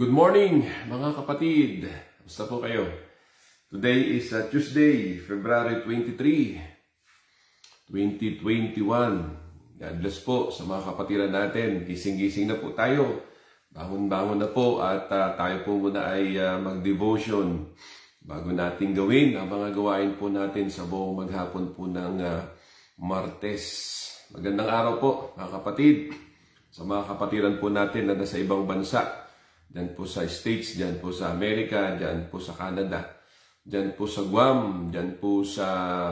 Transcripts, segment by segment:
Good morning mga kapatid. Basta po kayo? Today is uh, Tuesday, February 23, 2021. God bless po sa mga kapatiran natin. Gising-gising na po tayo. Bangon-bangon na po at uh, tayo po muna ay uh, mag-devotion bago natin gawin ang mga gawain po natin sa buong maghapon po ng uh, Martes. Magandang araw po mga kapatid sa mga kapatiran po natin na nasa ibang bansa. Diyan po sa States, diyan po sa Amerika, diyan po sa Canada, diyan po sa Guam, diyan po sa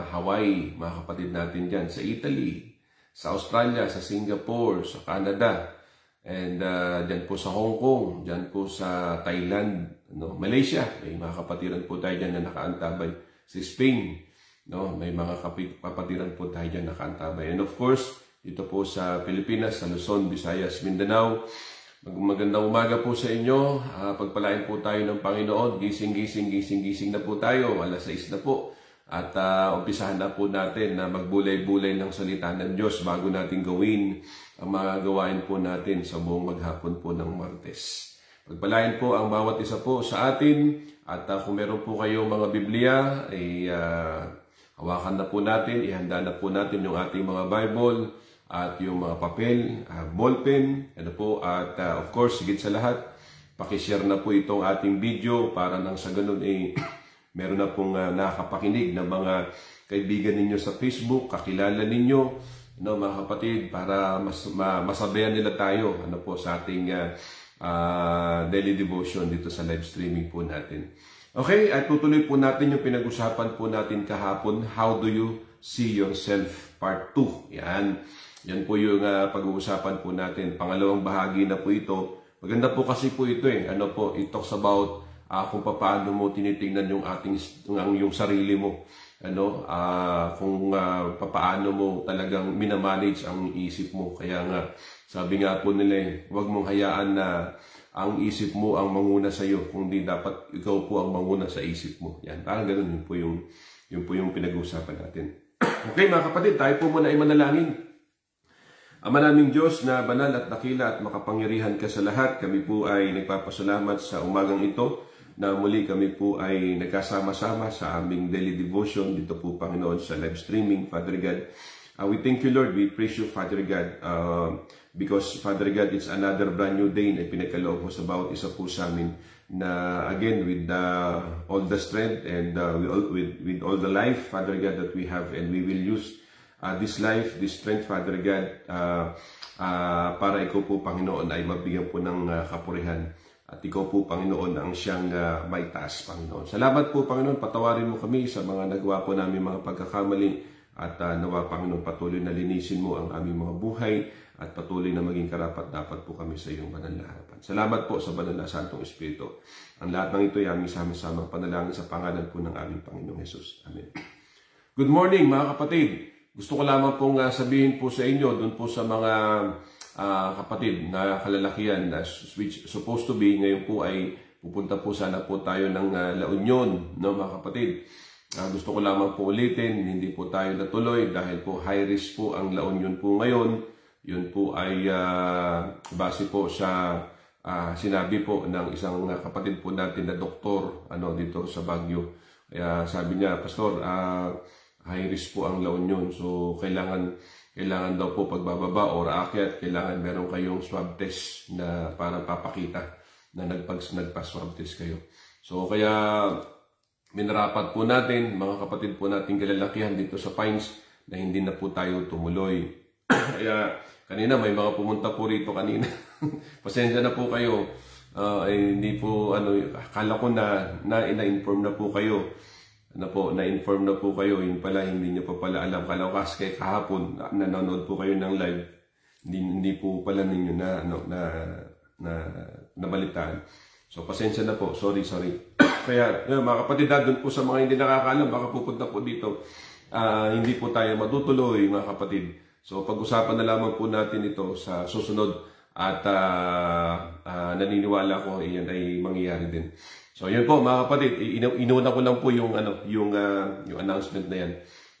Hawaii, mga kapatid natin diyan, sa Italy, sa Australia, sa Singapore, sa Canada, and uh, diyan po sa Hong Kong, diyan po sa Thailand, no? Malaysia, may mga kapatiran po tayo diyan na nakaantabay, sa Spain, no? may mga kapatiran po tayo diyan nakaantabay. And of course, dito po sa Pilipinas, sa Luzon, Visayas, Mindanao, Magandang umaga po sa inyo. Uh, pagpalain po tayo ng Panginoon. Gising, gising, gising, gising na po tayo. Alas 6 na po. At uh, umpisahan na po natin na magbulay-bulay ng salita ng Diyos bago natin gawin ang mga gawain po natin sa buong maghapon po ng Martes. Pagpalain po ang bawat isa po sa atin. At uh, kung meron po kayong mga Biblia, ay uh, hawakan na po natin. Ihanda na po natin yung ating mga Bible at yung mga papel, uh, ballpen, ano po, at uh, of course, higit sa lahat, pakishare na po itong ating video para nang sa ganun eh, meron na pong uh, nakapakinig ng mga kaibigan ninyo sa Facebook, kakilala ninyo, no, mga kapatid, para mas, ma, masabayan nila tayo ano po, sa ating uh, uh, daily devotion dito sa live streaming po natin. Okay, at tutuloy po natin yung pinag-usapan po natin kahapon, How do you see yourself? Part 2. Yan. Yan po yung uh, pag-uusapan po natin. Pangalawang bahagi na po ito. Maganda po kasi po ito eh. Ano po, it talks about uh, kung paano mo tinitingnan yung ating yung, yung sarili mo. Ano, uh, kung uh, paano mo talagang minamanage ang isip mo. Kaya nga, sabi nga po nila eh, huwag mong hayaan na ang isip mo ang manguna sa iyo, kundi dapat ikaw po ang manguna sa isip mo. Yan, parang ganun yun po yung, yun po yung pinag-uusapan natin. okay mga kapatid, tayo po muna ay manalangin. Ama naming Diyos na banal at dakila at makapangyarihan ka sa lahat, kami po ay nagpapasalamat sa umagang ito na muli kami po ay nagkasama-sama sa aming daily devotion dito po Panginoon sa live streaming, Father God. Uh, we thank you Lord, we praise you Father God uh, because Father God, it's another brand new day na pinagkaloob mo sa bawat isa po sa amin na again with uh, all the strength and uh, with, all, with, with all the life Father God that we have and we will use uh, this life, this strength, Father God, uh, uh, para ikaw po, Panginoon, ay mabigyan po ng uh, kapurihan. At ikaw po, Panginoon, ang siyang uh, may taas, Panginoon. Salamat po, Panginoon. Patawarin mo kami sa mga nagawa po namin mga pagkakamali. At uh, nawa, Panginoon, patuloy na linisin mo ang aming mga buhay at patuloy na maging karapat dapat po kami sa iyong banal na harapan. Salamat po sa banal na Santong Espiritu. Ang lahat ng ito ay aming sama-samang panalangin sa pangalan po ng aming Panginoong Yesus. Amen. Good morning mga kapatid. Gusto ko lamang pong uh, sabihin po sa inyo doon po sa mga uh, kapatid na kalalakihan na which supposed to be ngayon po ay pupunta po sana po tayo ng uh, La Union, no mga kapatid. Uh, gusto ko lamang po ulitin, hindi po tayo natuloy dahil po high risk po ang La Union po ngayon. Yun po ay uh, base po sa uh, sinabi po ng isang kapatid po natin na doktor ano dito sa Baguio. Kaya sabi niya, Pastor, uh, high risk po ang La Union. So, kailangan, kailangan daw po pagbababa or aakyat, kailangan meron kayong swab test na para papakita na nagpag, nagpa-swab test kayo. So, kaya minarapat po natin, mga kapatid po natin kalalakihan dito sa Pines, na hindi na po tayo tumuloy. kaya kanina may mga pumunta po rito kanina. Pasensya na po kayo. Uh, eh, hindi po, ano, akala ko na, na ina-inform na po kayo na po, na-inform na po kayo, yun pala, hindi nyo pa pala alam. Kala ko kasi kahapon, nanonood po kayo ng live, hindi, hindi po pala ninyo na, no, na, na, nabalitaan. So, pasensya na po. Sorry, sorry. Kaya, yun, mga kapatid, doon po sa mga hindi nakakaalam, baka pupunta po dito, uh, hindi po tayo matutuloy, mga kapatid. So, pag-usapan na lamang po natin ito sa susunod at uh, uh, naniniwala ko iyan ay mangyayari din. So yun po mga kapatid, inuna ko lang po yung ano, yung uh, yung announcement na yan.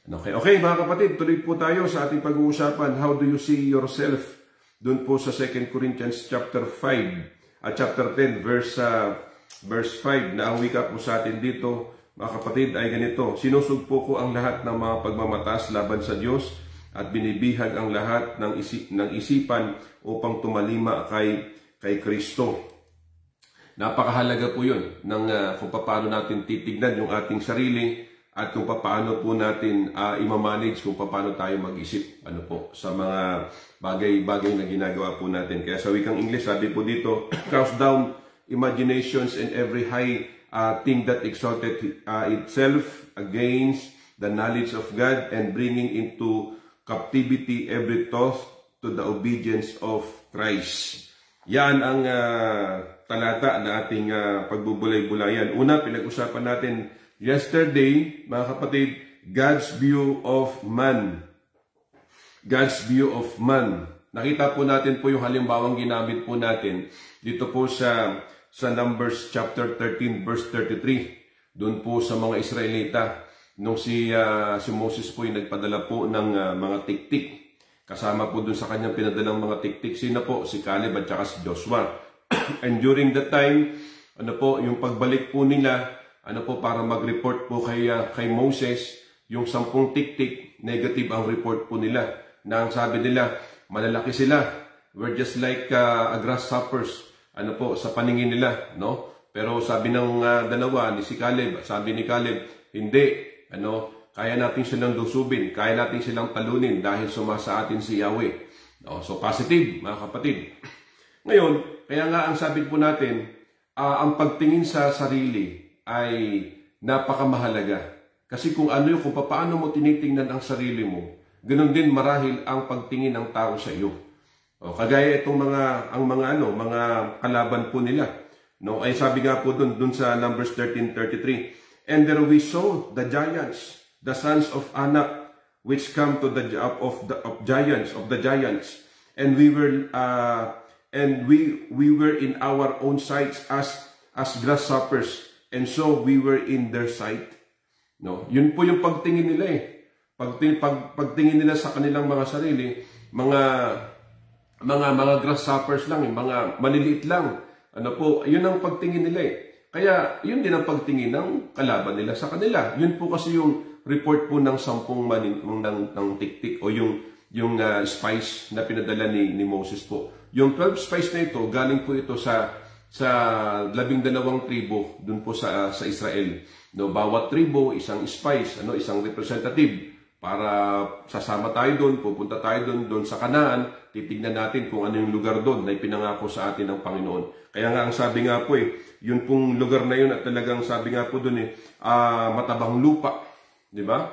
Okay, okay mga kapatid, tuloy po tayo sa ating pag-uusapan. How do you see yourself? Doon po sa 2 Corinthians chapter 5 at chapter 10 verse uh, verse 5 na ang wika po sa atin dito mga kapatid ay ganito, sinusugpo ko ang lahat ng mga pagmamatas laban sa Diyos at binibihag ang lahat ng, isip, ng isipan upang tumalima kay, kay Kristo. Napakahalaga po yun ng uh, kung paano natin titignan yung ating sarili at kung paano po natin uh, imamanage kung paano tayo mag-isip ano po, sa mga bagay-bagay na ginagawa po natin. Kaya sa wikang English, sabi po dito, cast down imaginations and every high uh, thing that exalted uh, itself against the knowledge of God and bringing into captivity every thought to the obedience of Christ. Yan ang uh, talata na ating uh, pagbubulay-bulayan. Una, pinag-usapan natin yesterday, mga kapatid, God's view of man. God's view of man. Nakita po natin po yung halimbawang ginamit po natin dito po sa sa Numbers chapter 13 verse 33. Doon po sa mga Israelita nung si uh, si Moses po ay nagpadala po ng uh, mga tiktik. Kasama po doon sa kanyang pinadalang mga tiktik sino po si Caleb at saka si Joshua. And during that time, ano po, yung pagbalik po nila, ano po para mag-report po kay uh, kay Moses, yung sampung tiktik, negative ang report po nila. Na ang sabi nila, malalaki sila. We're just like uh, a grasshoppers ano po, sa paningin nila, no? Pero sabi ng uh, dalawa, ni si Caleb, sabi ni Caleb, hindi, ano, kaya natin silang dusubin, kaya natin silang talunin dahil sumasa atin si Yahweh. No? So positive, mga kapatid. Ngayon, kaya nga ang sabi po natin, uh, ang pagtingin sa sarili ay napakamahalaga. Kasi kung ano yung, kung paano mo tinitingnan ang sarili mo, ganun din marahil ang pagtingin ng tao sa iyo. O, kagaya itong mga, ang mga ano, mga kalaban po nila. No, ay sabi nga po dun, dun sa Numbers 13.33, And there we saw the giants, the sons of Anak, which come to the of the of giants of the giants, and we were uh, and we we were in our own sights as as grasshoppers, and so we were in their sight. No, yun po yung pagtingin nila eh. Pagtingin, pag, pagtingin nila sa kanilang mga sarili, mga mga mga grasshoppers lang, yung mga maliliit lang. Ano po, yun ang pagtingin nila eh. Kaya yun din ang pagtingin ng kalaban nila sa kanila. Yun po kasi yung report po ng sampung manin, ng, ng tiktik o yung yung uh, spice na pinadala ni, ni Moses po. Yung 12 spice na ito, galing po ito sa sa labing dalawang tribo dun po sa uh, sa Israel. No, bawat tribo isang spice, ano, isang representative para sasama tayo doon, pupunta tayo doon, doon sa Kanaan, titignan natin kung ano yung lugar doon na ipinangako sa atin ng Panginoon. Kaya nga ang sabi nga po eh, yun pong lugar na yun at talagang sabi nga po doon eh, uh, matabang lupa. Di ba?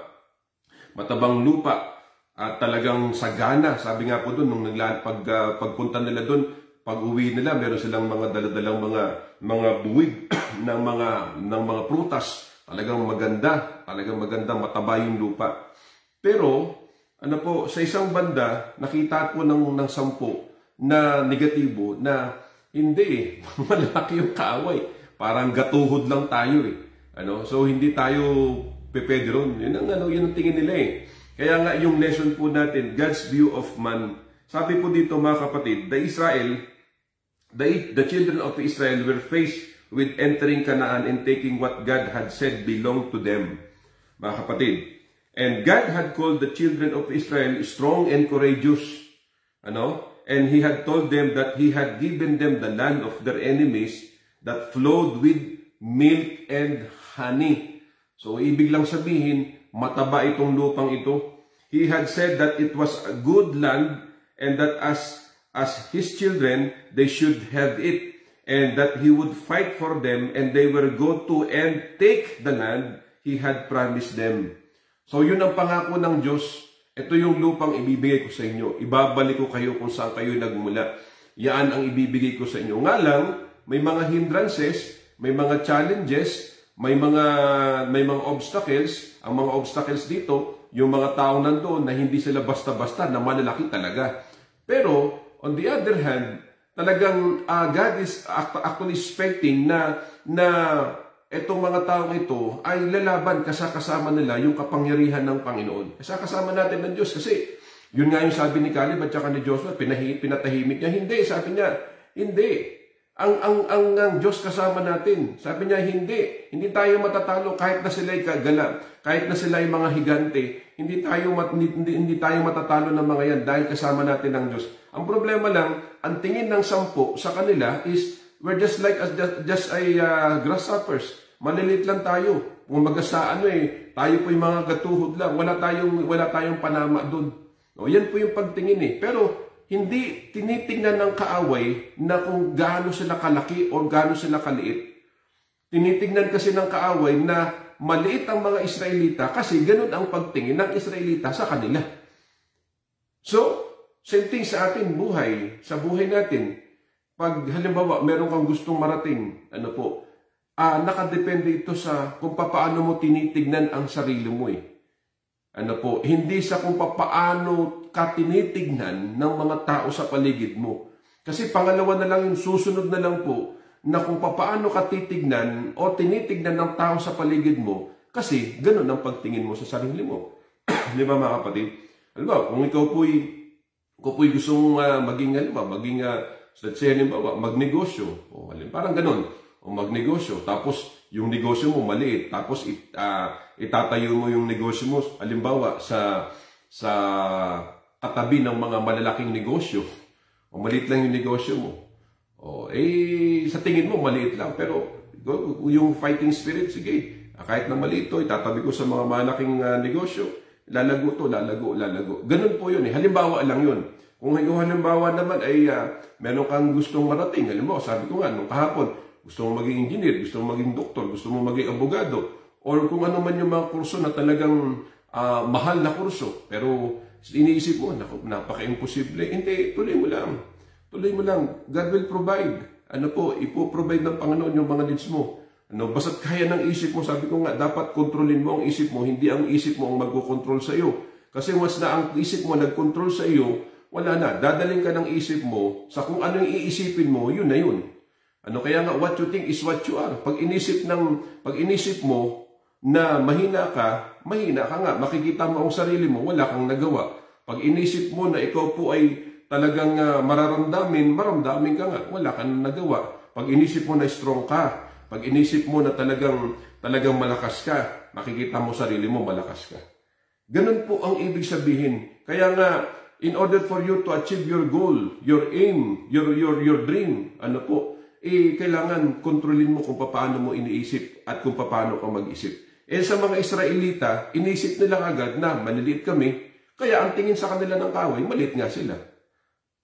Matabang lupa at talagang sagana. Sabi nga po doon, nung nagla, pag, uh, pagpunta nila doon, pag uwi nila, meron silang mga daladalang mga mga buwig ng mga ng mga prutas. Talagang maganda, talagang maganda mataba yung lupa. Pero, ano po, sa isang banda, nakita po ng, ng sampo na negatibo na hindi malaki yung kaaway. Parang gatuhod lang tayo eh. Ano? So, hindi tayo pepede ron. Yun ang, ano, yun ang tingin nila eh. Kaya nga yung lesson po natin, God's view of man. Sabi po dito mga kapatid, the Israel, the, the children of Israel were faced with entering Canaan and taking what God had said belonged to them. Mga kapatid, And God had called the children of Israel strong and courageous. Ano? And He had told them that He had given them the land of their enemies that flowed with milk and honey. So, ibig lang sabihin, mataba itong lupang ito. He had said that it was a good land and that as, as His children, they should have it. And that He would fight for them and they were go to and take the land He had promised them. So yun ang pangako ng Diyos. Ito yung lupang ibibigay ko sa inyo. Ibabalik ko kayo kung saan kayo nagmula. Yan ang ibibigay ko sa inyo. Nga lang, may mga hindrances, may mga challenges, may mga may mga obstacles. Ang mga obstacles dito, yung mga tao nandoon na hindi sila basta-basta na malalaki talaga. Pero on the other hand, talagang uh, God is actually expecting na na itong mga taong ito ay lalaban kasakasama nila yung kapangyarihan ng Panginoon. Kasakasama natin ng Diyos kasi yun nga yung sabi ni Caleb at saka ni Joshua, pinahi, pinatahimik niya. Hindi, sabi niya, hindi. Ang, ang, ang, ang Diyos kasama natin. Sabi niya, hindi. Hindi tayo matatalo kahit na sila ay kagala, kahit na sila ay mga higante. Hindi tayo, mat, hindi, hindi tayo matatalo ng mga yan dahil kasama natin ang Diyos. Ang problema lang, ang tingin ng sampo sa kanila is, we're just like as just, just a uh, grasshoppers. Malilit lang tayo. Kung sa ano eh, tayo po yung mga gatuhod lang. Wala tayong, wala tayong panama doon. O, yan po yung pagtingin eh. Pero hindi tinitingnan ng kaaway na kung gaano sila kalaki o gaano sila kaliit. Tinitingnan kasi ng kaaway na maliit ang mga Israelita kasi ganun ang pagtingin ng Israelita sa kanila. So, same thing sa atin buhay, sa buhay natin. Pag halimbawa meron kang gustong marating, ano po, ah, nakadepende ito sa kung paano mo tinitignan ang sarili mo eh. Ano po, hindi sa kung paano ka tinitignan ng mga tao sa paligid mo. Kasi pangalawa na lang yung susunod na lang po na kung paano ka titignan o tinitignan ng tao sa paligid mo kasi ganun ang pagtingin mo sa sarili mo. Di ba mga kapatid? Alam ba, kung ikaw po'y, kung po'y gusto mong uh, maging, alam maging, uh, let's say, halimbawa, magnegosyo, o alim, parang ganun, o magnegosyo, tapos yung negosyo mo maliit, tapos it, uh, itatayo mo yung negosyo mo, halimbawa, sa, sa katabi ng mga malalaking negosyo. O maliit lang yung negosyo mo. O, eh, sa tingin mo, maliit lang. Pero yung fighting spirit, sige, kahit na maliit to, itatabi ko sa mga malaking uh, negosyo, lalago to, lalago, lalago. Ganun po yun eh. Halimbawa lang yun. Kung yung halimbawa naman ay uh, meron kang gustong marating, halimbawa, sabi ko nga, nung kahapon, gusto mo maging engineer, gusto mo maging doktor, gusto mo maging abogado, or kung ano man yung mga kurso na talagang uh, mahal na kurso, pero iniisip mo, napaka-imposible. Hindi, tuloy mo lang. Tuloy mo lang. God will provide. Ano po, ipo-provide ng Panginoon yung mga needs mo. Ano, basta't kaya ng isip mo, sabi ko nga, dapat kontrolin mo ang isip mo, hindi ang isip mo ang magkocontrol sa iyo. Kasi once na ang isip mo nagkontrol sa iyo, wala na. Dadaling ka ng isip mo sa kung ano yung iisipin mo, yun na yun. Ano kaya nga, what you think is what you are. Pag inisip ng, pag inisip mo na mahina ka, mahina ka nga. Makikita mo ang sarili mo, wala kang nagawa. Pag inisip mo na ikaw po ay talagang uh, mararamdamin, maramdamin ka nga, wala kang nagawa. Pag inisip mo na strong ka, pag inisip mo na talagang talagang malakas ka, makikita mo sarili mo malakas ka. Ganun po ang ibig sabihin. Kaya nga, in order for you to achieve your goal, your aim, your your your dream, ano po, eh kailangan kontrolin mo kung paano mo iniisip at kung paano ka mag-isip. Eh sa mga Israelita, inisip nila agad na maliliit kami, kaya ang tingin sa kanila ng kaaway, maliit nga sila.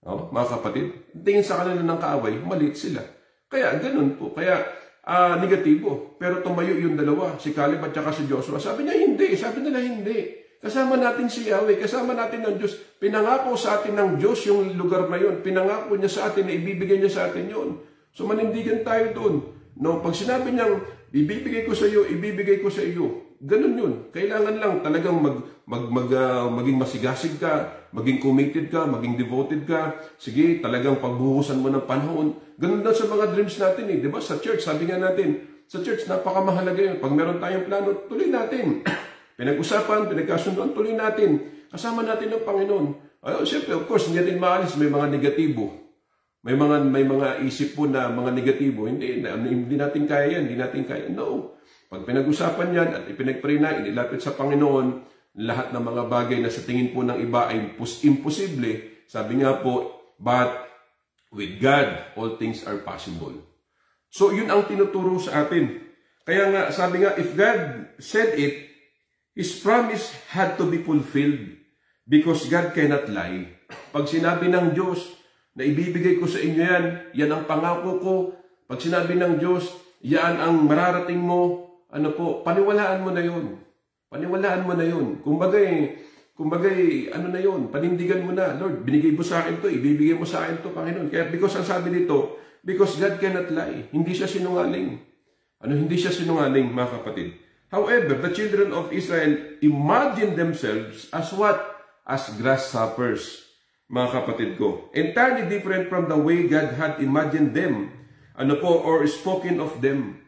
Oh, mga kapatid, tingin sa kanila ng kaaway, maliit sila. Kaya ganun po. Kaya uh, negatibo. Pero tumayo yung dalawa, si Caleb at si Joshua. Sabi niya, hindi. Sabi nila, hindi. Kasama natin si Yahweh, kasama natin ng Diyos. Pinangako sa atin ng Diyos yung lugar na yun. Pinangako niya sa atin na ibibigay niya sa atin yun. So manindigan tayo doon. No, pag sinabi niyang Ibibigay ko sa iyo, ibibigay ko sa iyo. Ganun yun. Kailangan lang talagang mag, mag, mag, uh, maging masigasig ka, maging committed ka, maging devoted ka. Sige, talagang pagbuhusan mo ng panahon. Ganun daw sa mga dreams natin eh. Ba? Sa church, sabi nga natin, sa church, napakamahalaga yun. Pag meron tayong plano, tuloy natin. Pinag-usapan, pinagkasunduan, tuloy natin. Kasama natin ng Panginoon. Ay, siyempre, of course, hindi natin maalis. May mga negatibo. May mga may mga isip po na mga negatibo, hindi hindi natin kaya yan, hindi natin kaya. No. Pag pinag-usapan yan at ipinagpray na, inilapit sa Panginoon, lahat ng mga bagay na sa tingin po ng iba ay imposible, sabi nga po, but with God, all things are possible. So, yun ang tinuturo sa atin. Kaya nga, sabi nga, if God said it, His promise had to be fulfilled because God cannot lie. Pag sinabi ng Diyos, na ibibigay ko sa inyo yan. Yan ang pangako ko. Pag sinabi ng Diyos, yan ang mararating mo. Ano po, paniwalaan mo na yun. Paniwalaan mo na yun. Kumbagay, kumbagay, ano na yun, panindigan mo na. Lord, binigay mo sa akin to, ibibigay mo sa akin to, Panginoon. Kaya because ang sabi dito, because God cannot lie. Hindi siya sinungaling. Ano, hindi siya sinungaling, mga kapatid. However, the children of Israel imagine themselves as what? As grasshoppers mga kapatid ko. Entirely different from the way God had imagined them, ano po, or spoken of them.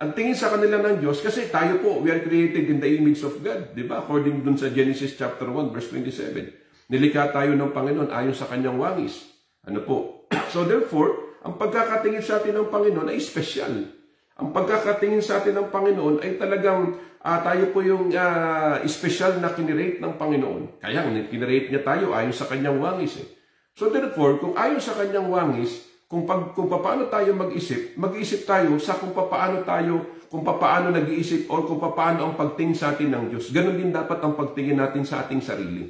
Ang tingin sa kanila ng Diyos, kasi tayo po, we are created in the image of God, di ba? According dun sa Genesis chapter 1, verse 27. Nilikha tayo ng Panginoon ayon sa kanyang wangis. Ano po? so therefore, ang pagkakatingin sa atin ng Panginoon ay special. Ang pagkakatingin sa atin ng Panginoon ay talagang uh, tayo po yung uh, special na kinirate ng Panginoon. Kaya kinirate niya tayo ayon sa kanyang wangis. Eh. So therefore, kung ayon sa kanyang wangis, kung, pag, kung paano tayo mag-isip, mag-isip tayo sa kung paano tayo, kung paano nag-iisip o kung paano ang pagtingin sa atin ng Diyos. Ganon din dapat ang pagtingin natin sa ating sarili.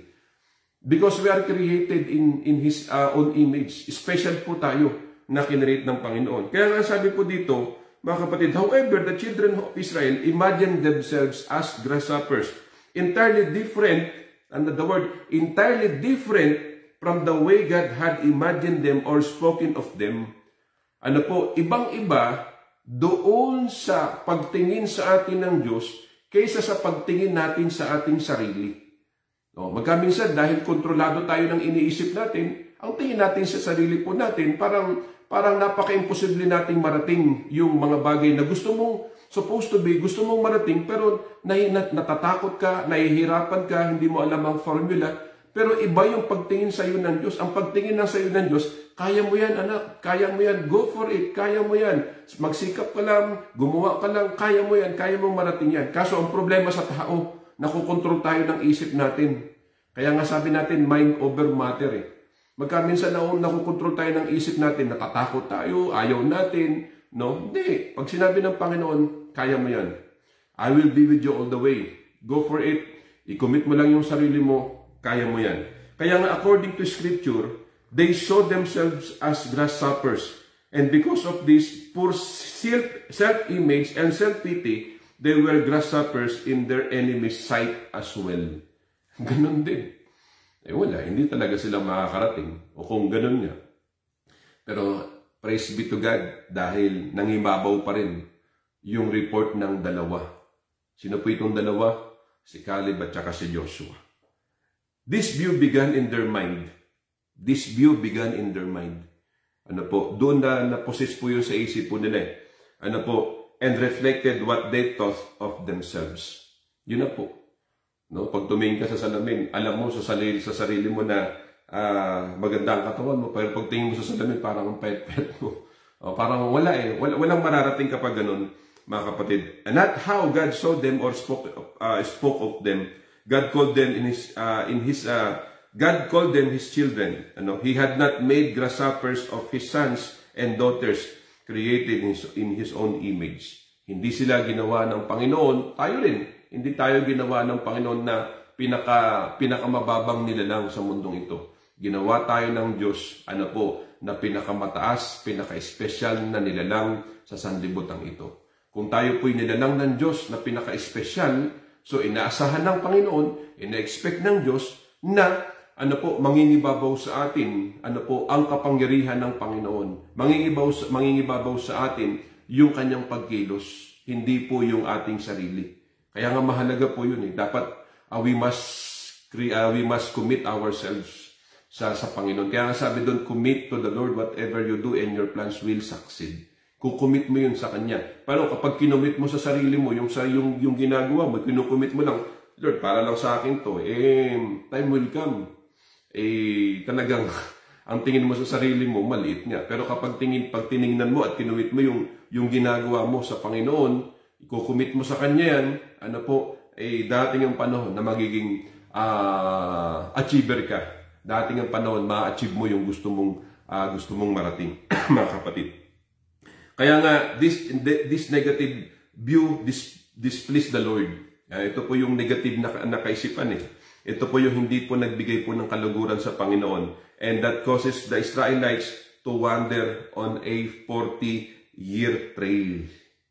Because we are created in, in His uh, own image. Special po tayo na kinrate ng Panginoon. Kaya nga sabi po dito, mga kapatid, however, the children of Israel imagine themselves as grasshoppers. Entirely different, and the word, entirely different from the way God had imagined them or spoken of them. Ano po, ibang-iba doon sa pagtingin sa atin ng Diyos kaysa sa pagtingin natin sa ating sarili. No, magkaminsan dahil kontrolado tayo ng iniisip natin, ang tingin natin sa sarili po natin, parang, parang napaka-imposible nating marating yung mga bagay na gusto mong supposed to be, gusto mong marating, pero nat natatakot ka, nahihirapan ka, hindi mo alam ang formula, pero iba yung pagtingin sa iyo ng Diyos. Ang pagtingin ng sa iyo ng Diyos, kaya mo yan anak, kaya mo yan, go for it, kaya mo yan. Magsikap ka lang, gumawa ka lang, kaya mo yan, kaya mo marating yan. Kaso ang problema sa tao, nakukontrol tayo ng isip natin. Kaya nga sabi natin, mind over matter eh. Magkaminsan na nakukontrol tayo ng isip natin, natatakot tayo, ayaw natin. No? Hindi. Pag sinabi ng Panginoon, kaya mo yan. I will be with you all the way. Go for it. I-commit mo lang yung sarili mo, kaya mo yan. Kaya nga according to Scripture, they saw themselves as grasshoppers. And because of this poor self-image and self-pity, they were grasshoppers in their enemy's sight as well. Ganon din. Eh wala, hindi talaga sila makakarating. O kung ganon nga. Pero praise be to God dahil nangibabaw pa rin yung report ng dalawa. Sino po itong dalawa? Si Caleb at saka si Joshua. This view began in their mind. This view began in their mind. Ano po, doon na napossess po yun sa isip po nila. Eh. Ano po, and reflected what they thought of themselves. Yun na po. No? Pag tumingin ka sa salamin, alam mo sa sarili, sa sarili mo na uh, maganda ang katawan mo, pero pag tingin mo sa salamin, parang ang pet-pet mo. O, parang wala eh. Wal, walang mararating kapag ganun, mga kapatid. And not how God saw them or spoke, uh, spoke of them. God called them in His, uh, in His, uh, God called them His children. Ano? He had not made grasshoppers of His sons and daughters, created in his, in His own image. Hindi sila ginawa ng Panginoon, tayo rin. Hindi tayo ginawa ng Panginoon na pinaka, pinakamababang nilalang sa mundong ito. Ginawa tayo ng Diyos, ano po, na pinakamataas, pinaka-espesyal na nilalang sa sanlibutan ito. Kung tayo po'y nilalang ng Diyos na pinaka-espesyal, so inaasahan ng Panginoon, ina-expect ng Diyos na ano po, mangingibabaw sa atin, ano po, ang kapangyarihan ng Panginoon. Mangingibabaw, mangingibabaw sa atin yung kanyang pagkilos, hindi po yung ating sarili. Kaya nga mahalaga po yun eh. Dapat uh, we must uh, we must commit ourselves sa sa Panginoon. Kaya nga sabi doon, commit to the Lord whatever you do and your plans will succeed. Kukumit mo yun sa Kanya. Paano kapag kinumit mo sa sarili mo, yung, sa, yung, yung ginagawa mo, kinukumit mo lang, Lord, para lang sa akin to, eh, time will come eh talagang ang tingin mo sa sarili mo maliit nga. Pero kapag tingin pag tiningnan mo at kinuwit mo yung yung ginagawa mo sa Panginoon, ikukumit mo sa kanya yan, ano po, eh dating ang panahon na magiging uh, achiever ka. Dating ang panahon ma-achieve mo yung gusto mong uh, gusto mong marating, mga kapatid. Kaya nga this this negative view this displease the Lord. Uh, ito po yung negative na, na kaisipan eh. Ito po yung hindi po nagbigay po ng kaluguran sa Panginoon. And that causes the Israelites to wander on a 40-year trail.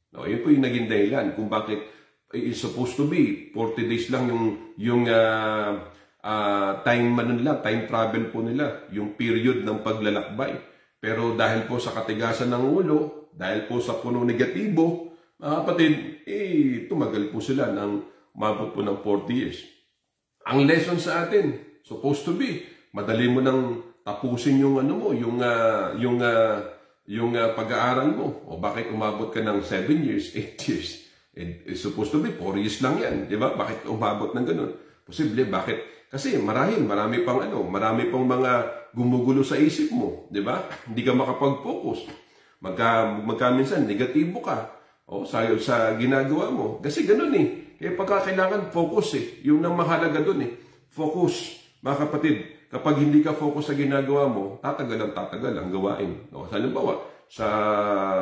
No, yun po yung naging dahilan kung bakit it's supposed to be 40 days lang yung yung uh, uh, time ano nila, time travel po nila, yung period ng paglalakbay. Pero dahil po sa katigasan ng ulo, dahil po sa puno negatibo, mga kapatid, eh, tumagal po sila ng umabot po ng 40 years. Ang lesson sa atin, supposed to be, madali mo nang tapusin yung ano mo, yung uh, yung uh, yung uh, pag-aaral mo. O bakit umabot ka ng 7 years, 8 years? It's supposed to be 4 years lang yan, di ba? Bakit umabot ng ganun? Posible, bakit? Kasi marahil, marami pang ano, marami pang mga gumugulo sa isip mo, di ba? Hindi ka makapag-focus. Magka, magka minsan, negatibo ka. O, sa, sa ginagawa mo. Kasi ganun eh. Kaya pagka kailangan focus eh. Yung nang mahalaga dun eh. Focus. Mga kapatid, kapag hindi ka focus sa ginagawa mo, tatagal ang tatagal ang gawain. O, sa halimbawa, sa,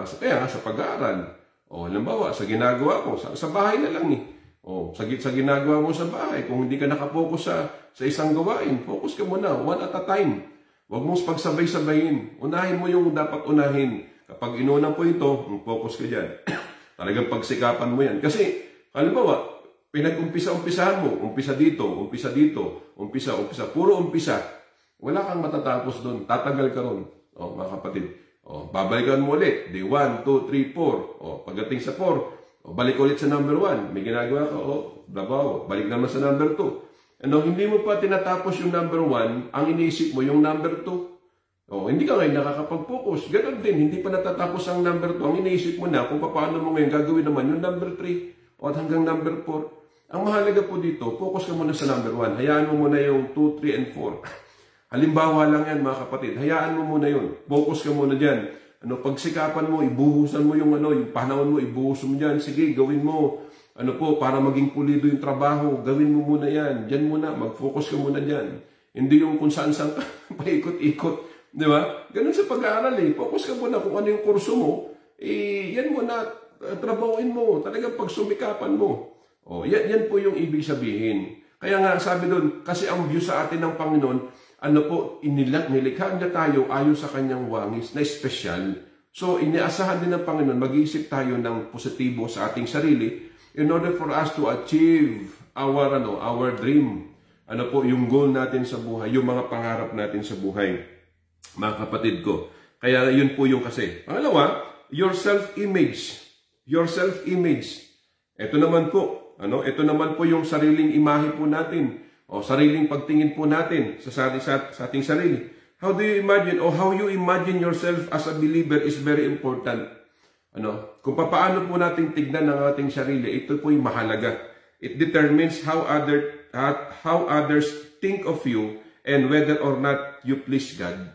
sa kaya sa pag-aaral. O, halimbawa, sa ginagawa mo, sa, sa bahay na lang eh. O, sa, sa ginagawa mo sa bahay, kung hindi ka nakapokus sa, sa isang gawain, focus ka muna, one at a time. Huwag mong pagsabay-sabayin. Unahin mo yung dapat unahin. Kapag inuna po ito, focus ka dyan. Talagang pagsikapan mo yan. Kasi, halimbawa, pinag-umpisa-umpisahan mo, umpisa dito, umpisa dito, umpisa, umpisa, puro umpisa. Wala kang matatapos doon. Tatagal ka ron. O, mga kapatid. O, babalikan mo ulit. Day 1, 2, 3, 4. O, pagdating sa 4, o, balik ulit sa number 1. May ginagawa ka, o, dabaw, balik naman sa number 2. Ano, hindi mo pa tinatapos yung number 1, ang iniisip mo yung number 2. Oh, hindi ka ngayon nakakapag-focus. Ganon din, hindi pa natatapos ang number 2. Ang iniisip mo na kung paano mo ngayon gagawin naman yung number 3 o hanggang number 4. Ang mahalaga po dito, focus ka muna sa number 1. Hayaan mo muna yung 2, 3, and 4. Halimbawa lang yan mga kapatid. Hayaan mo muna yun. Focus ka muna dyan. Ano, pagsikapan mo, ibuhusan mo yung ano, yung panahon mo, ibuhus mo dyan. Sige, gawin mo. Ano po, para maging pulido yung trabaho, gawin mo muna yan. Dyan muna, mag-focus ka muna dyan. Hindi yung kung saan-saan ka, paikot-ikot. Di ba? Ganun sa pag-aaral eh. Focus ka muna kung ano yung kurso mo. Eh, yan muna, trabahuin mo. Talagang pagsumikapan mo. Oh, yan, yan po yung ibig sabihin. Kaya nga sabi doon, kasi ang view sa atin ng Panginoon, ano po, inilag, nilikha niya tayo ayon sa kanyang wangis na espesyal. So, iniasahan din ng Panginoon, mag-iisip tayo ng positibo sa ating sarili in order for us to achieve our, ano, our dream. Ano po, yung goal natin sa buhay, yung mga pangarap natin sa buhay mga kapatid ko. Kaya yun po yung kasi. Pangalawa, your self-image. Your self-image. Ito naman po, ano? Ito naman po yung sariling imahe po natin o sariling pagtingin po natin sa, sa, sa, sa ating sarili. How do you imagine or how you imagine yourself as a believer is very important. Ano? Kung paano po natin tignan ang ating sarili, ito po yung mahalaga. It determines how other how others think of you and whether or not you please God.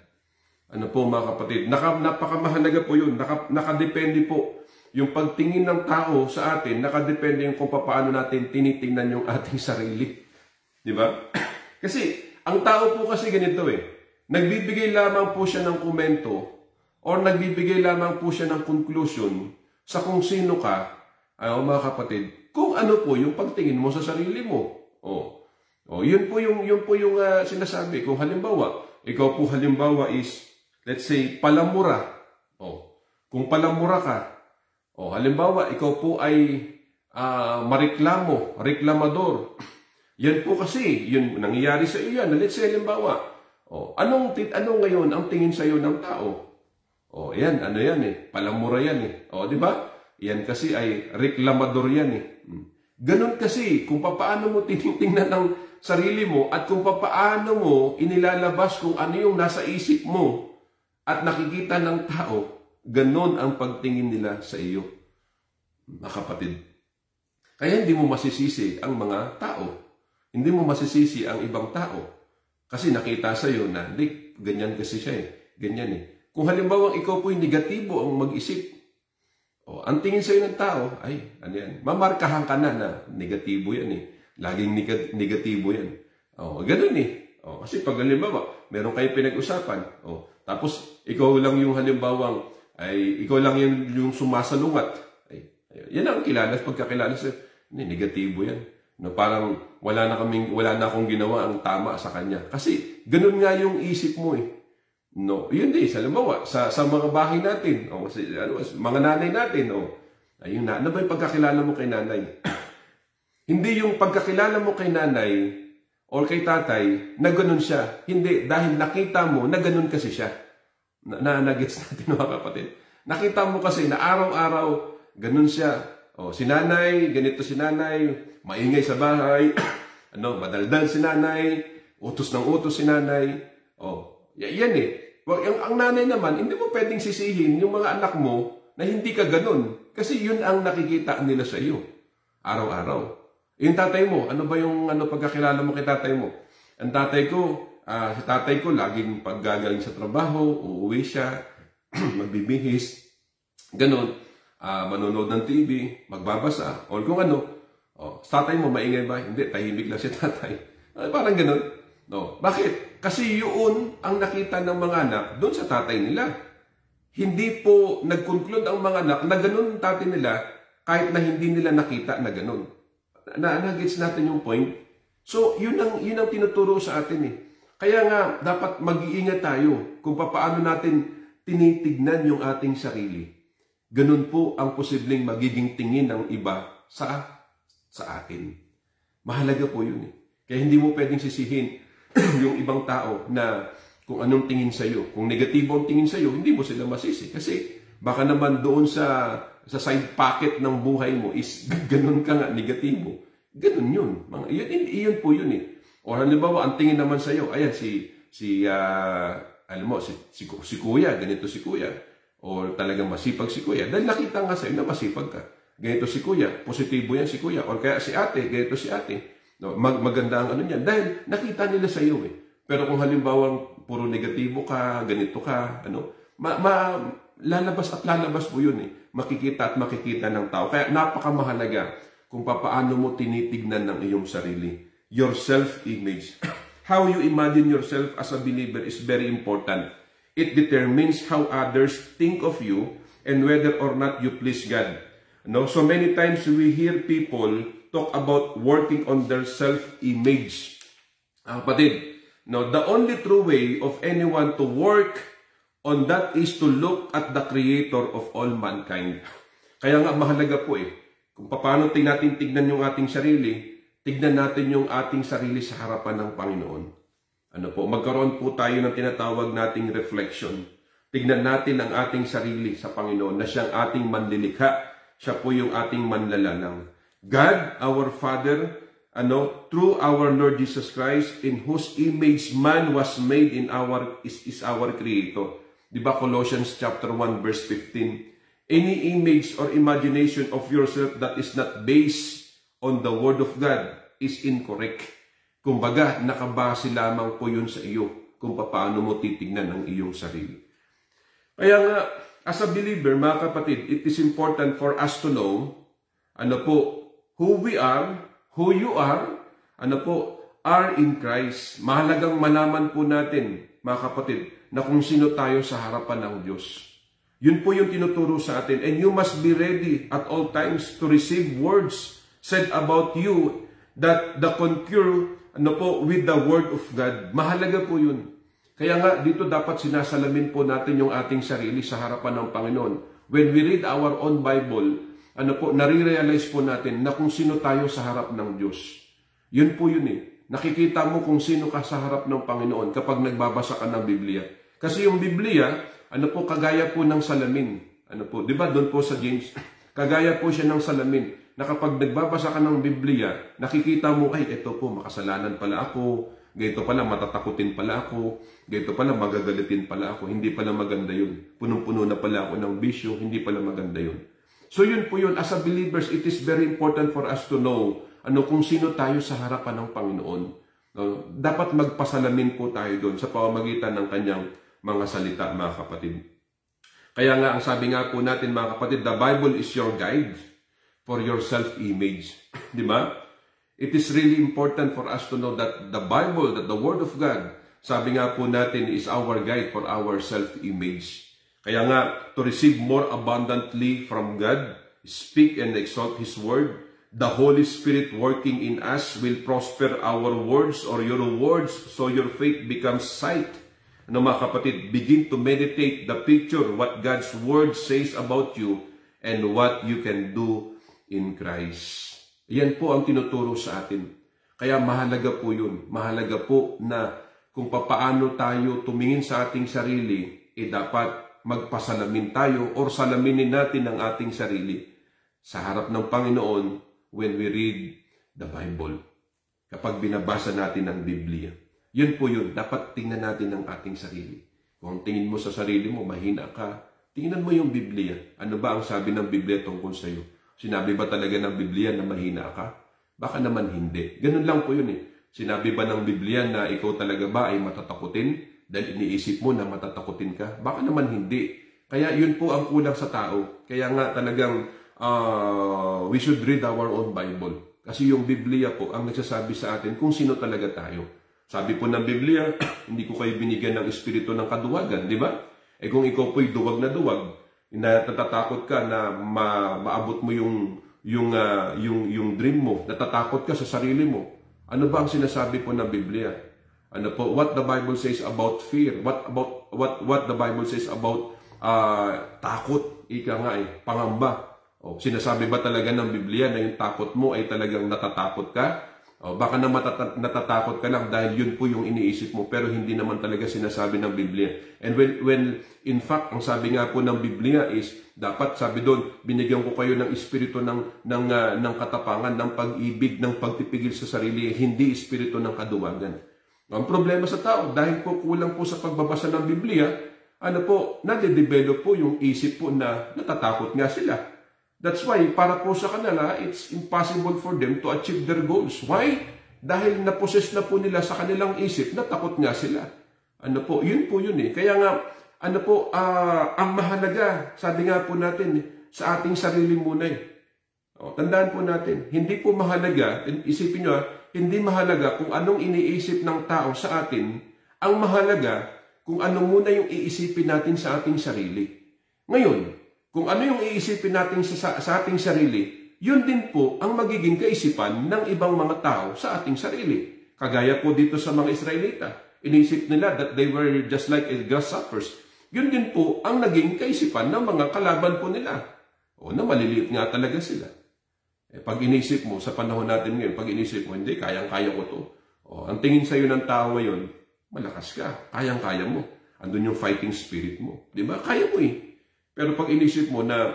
Ano po mga kapatid, Naka, napakamahalaga po yun. Naka, nakadepende po yung pagtingin ng tao sa atin, nakadepende yung kung paano natin tinitingnan yung ating sarili. Di ba? kasi, ang tao po kasi ganito eh. Nagbibigay lamang po siya ng komento or nagbibigay lamang po siya ng conclusion sa kung sino ka, ay, mga kapatid, kung ano po yung pagtingin mo sa sarili mo. Oh. Oh, yun po yung yun po yung uh, sinasabi. Kung halimbawa, ikaw po halimbawa is let's say, palamura. Oh, kung palamura ka, oh, halimbawa, ikaw po ay uh, mareklamo, reklamador. Yan po kasi, yun nangyayari sa iyo yan. Let's say, halimbawa, oh, anong, anong ngayon ang tingin sa iyo ng tao? Oh, yan, ano yan eh, palamura yan eh. Oh, di ba? Yan kasi ay reklamador yan eh. Hmm. Ganon kasi, kung paano mo tinitingnan ng sarili mo at kung paano mo inilalabas kung ano yung nasa isip mo, at nakikita ng tao, ganon ang pagtingin nila sa iyo, mga kapatid. Kaya hindi mo masisisi ang mga tao. Hindi mo masisisi ang ibang tao. Kasi nakita sa iyo na, di, ganyan kasi siya eh. Ganyan eh. Kung halimbawa ikaw po'y negatibo ang mag-isip, o, ang tingin sa iyo ng tao, ay, ano yan, mamarkahan ka na na negatibo yan eh. Laging negatibo yan. O, ganun eh. O, kasi pag halimbawa, meron kayong pinag-usapan, o, tapos, ikaw lang yung halimbawang, ay, ikaw lang yung, yung sumasalungat. Ay, yan ang kilala. Pagkakilala sa, hindi, negatibo yan. No, parang wala na kaming, wala na akong ginawa ang tama sa kanya. Kasi, ganun nga yung isip mo eh. No, yun din, sa halimbawa, sa, sa mga bahay natin, o, sa, ano, mga nanay natin, o, ayun na, ano ba yung pagkakilala mo kay nanay? Hindi yung pagkakilala mo kay nanay, or kay tatay na ganun siya. Hindi, dahil nakita mo na ganun kasi siya. Na, na nagets natin mga kapatid. Nakita mo kasi na araw-araw ganun siya. O, si nanay, ganito si nanay, maingay sa bahay, ano, madaldal si nanay, utos ng utos si nanay. O, yan eh. Well, yung, ang nanay naman, hindi mo pwedeng sisihin yung mga anak mo na hindi ka ganun. Kasi yun ang nakikita nila sa iyo. Araw-araw. Yung tatay mo, ano ba yung ano pagkakilala mo kay tatay mo? Ang tatay ko, uh, si tatay ko laging paggagaling sa trabaho, uuwi siya, magbibihis, ganun, uh, manonood ng TV, magbabasa, or kung ano, oh, sa tatay mo maingay ba? Hindi, tahimik lang si tatay. Uh, parang ganun. No. Bakit? Kasi yun ang nakita ng mga anak doon sa tatay nila. Hindi po nag-conclude ang mga anak na ganun tatay nila kahit na hindi nila nakita na ganun. Na, na-gets natin yung point. So, yun ang, yun ang tinuturo sa atin eh. Kaya nga, dapat mag-iingat tayo kung paano natin tinitignan yung ating sarili. Ganun po ang posibleng magiging tingin ng iba sa, sa atin. Mahalaga po yun eh. Kaya hindi mo pwedeng sisihin yung ibang tao na kung anong tingin sa iyo. Kung negatibo ang tingin sa iyo, hindi mo sila masisi. Kasi baka naman doon sa sa side pocket ng buhay mo is ganun ka nga, negatibo. Ganun yun. Mga, yun, yun, yun po yun eh. O halimbawa, ang tingin naman sa iyo, ayan, si, si, uh, alam mo, si, si, si kuya, ganito si kuya. O talagang masipag si kuya. Dahil nakita nga sa iyo na masipag ka. Ganito si kuya, positibo yan si kuya. O kaya si ate, ganito si ate. No, mag, maganda ang ano niyan. Dahil nakita nila sa iyo eh. Pero kung halimbawa puro negatibo ka, ganito ka, ano, ma, ma, lalabas at lalabas mo yun eh. Makikita at makikita ng tao. Kaya napakamahalaga kung paano mo tinitignan ng iyong sarili. Your self-image. How you imagine yourself as a believer is very important. It determines how others think of you and whether or not you please God. No? So many times we hear people talk about working on their self-image. Uh, kapatid, no, the only true way of anyone to work on that is to look at the Creator of all mankind. Kaya nga mahalaga po eh, kung paano natin tignan yung ating sarili, tignan natin yung ating sarili sa harapan ng Panginoon. Ano po, magkaroon po tayo ng tinatawag nating reflection. Tignan natin ang ating sarili sa Panginoon na siyang ating manlilikha, siya po yung ating manlalanang. God, our Father, ano, through our Lord Jesus Christ, in whose image man was made in our, is, is our Creator. Di ba Colossians chapter 1 verse 15? Any image or imagination of yourself that is not based on the Word of God is incorrect. Kumbaga, nakabase lamang po yun sa iyo kung paano mo titignan ang iyong sarili. Kaya nga, as a believer, mga kapatid, it is important for us to know, ano po, who we are, who you are, ano po, are in Christ. Mahalagang malaman po natin, mga kapatid, na kung sino tayo sa harapan ng Diyos. Yun po yung tinuturo sa atin. And you must be ready at all times to receive words said about you that the concur ano po, with the Word of God. Mahalaga po yun. Kaya nga, dito dapat sinasalamin po natin yung ating sarili sa harapan ng Panginoon. When we read our own Bible, ano po, nare-realize po natin na kung sino tayo sa harap ng Diyos. Yun po yun eh. Nakikita mo kung sino ka sa harap ng Panginoon kapag nagbabasa ka ng Biblia. Kasi yung Biblia, ano po, kagaya po ng salamin. Ano po, di ba doon po sa James, kagaya po siya ng salamin na kapag nagbabasa ka ng Biblia, nakikita mo, ay, ito po, makasalanan pala ako, ganito pala, matatakutin pala ako, ganito pala, magagalitin pala ako, hindi pala maganda yun. Punong-puno na pala ako ng bisyo, hindi pala maganda yun. So yun po yun, as a believers, it is very important for us to know ano kung sino tayo sa harapan ng Panginoon. No? Dapat magpasalamin po tayo doon sa pamamagitan ng kanyang mga salita, mga kapatid. Kaya nga, ang sabi nga po natin, mga kapatid, the Bible is your guide for your self-image. Di ba? It is really important for us to know that the Bible, that the Word of God, sabi nga po natin, is our guide for our self-image. Kaya nga, to receive more abundantly from God, speak and exalt His Word, the Holy Spirit working in us will prosper our words or your words so your faith becomes sight. Ano mga kapatid, begin to meditate the picture, what God's Word says about you and what you can do in Christ. Yan po ang tinuturo sa atin. Kaya mahalaga po yun. Mahalaga po na kung papaano tayo tumingin sa ating sarili, eh dapat magpasalamin tayo or salaminin natin ang ating sarili sa harap ng Panginoon when we read the Bible. Kapag binabasa natin ang Biblia. Yun po yun. Dapat tingnan natin ang ating sarili. Kung tingin mo sa sarili mo, mahina ka, tingnan mo yung Biblia. Ano ba ang sabi ng Biblia tungkol sa iyo? Sinabi ba talaga ng Biblia na mahina ka? Baka naman hindi. Ganun lang po yun eh. Sinabi ba ng Biblia na ikaw talaga ba ay matatakutin dahil iniisip mo na matatakutin ka? Baka naman hindi. Kaya yun po ang kulang sa tao. Kaya nga talagang uh, we should read our own Bible. Kasi yung Biblia po ang nagsasabi sa atin kung sino talaga tayo. Sabi po ng Biblia, hindi ko kayo binigyan ng espiritu ng kaduwagan, di ba? Eh kung ikaw po'y duwag na duwag, natatakot ka na ma maabot mo yung yung uh, yung yung dream mo, natatakot ka sa sarili mo, ano ba ang sinasabi po ng Biblia? Ano po, what the Bible says about fear? What about what what the Bible says about uh, takot? Ika nga eh, pangamba. O, sinasabi ba talaga ng Biblia na yung takot mo ay talagang natatakot ka? O, baka na matata- natatakot ka lang dahil yun po yung iniisip mo pero hindi naman talaga sinasabi ng Biblia. And when, when in fact, ang sabi nga po ng Biblia is dapat sabi doon, binigyan ko kayo ng espiritu ng, ng, uh, ng katapangan, ng pag-ibig, ng pagpipigil sa sarili, hindi espiritu ng kaduwagan. Ang problema sa tao, dahil po kulang po sa pagbabasa ng Biblia, ano po, nade-develop po yung isip po na natatakot nga sila. That's why, para po sa kanila, it's impossible for them to achieve their goals. Why? Dahil naposes na po nila sa kanilang isip, natakot nga sila. Ano po, yun po yun eh. Kaya nga, ano po, uh, ang mahalaga, sabi nga po natin, sa ating sarili muna eh. O, tandaan po natin, hindi po mahalaga, isipin nyo, hindi mahalaga kung anong iniisip ng tao sa atin, ang mahalaga kung ano muna yung iisipin natin sa ating sarili. Ngayon, kung ano yung iisipin natin sa, sa ating sarili, yun din po ang magiging kaisipan ng ibang mga tao sa ating sarili. Kagaya po dito sa mga Israelita. Inisip nila that they were just like grasshoppers. Yun din po ang naging kaisipan ng mga kalaban po nila. O na maliliit nga talaga sila. Eh, pag inisip mo, sa panahon natin ngayon, pag inisip mo, hindi, kayang-kaya ko to. O, ang tingin sa'yo ng tao ngayon, malakas ka, kayang-kaya mo. Andun yung fighting spirit mo. Di ba? Kaya mo eh. Pero pag inisip mo na,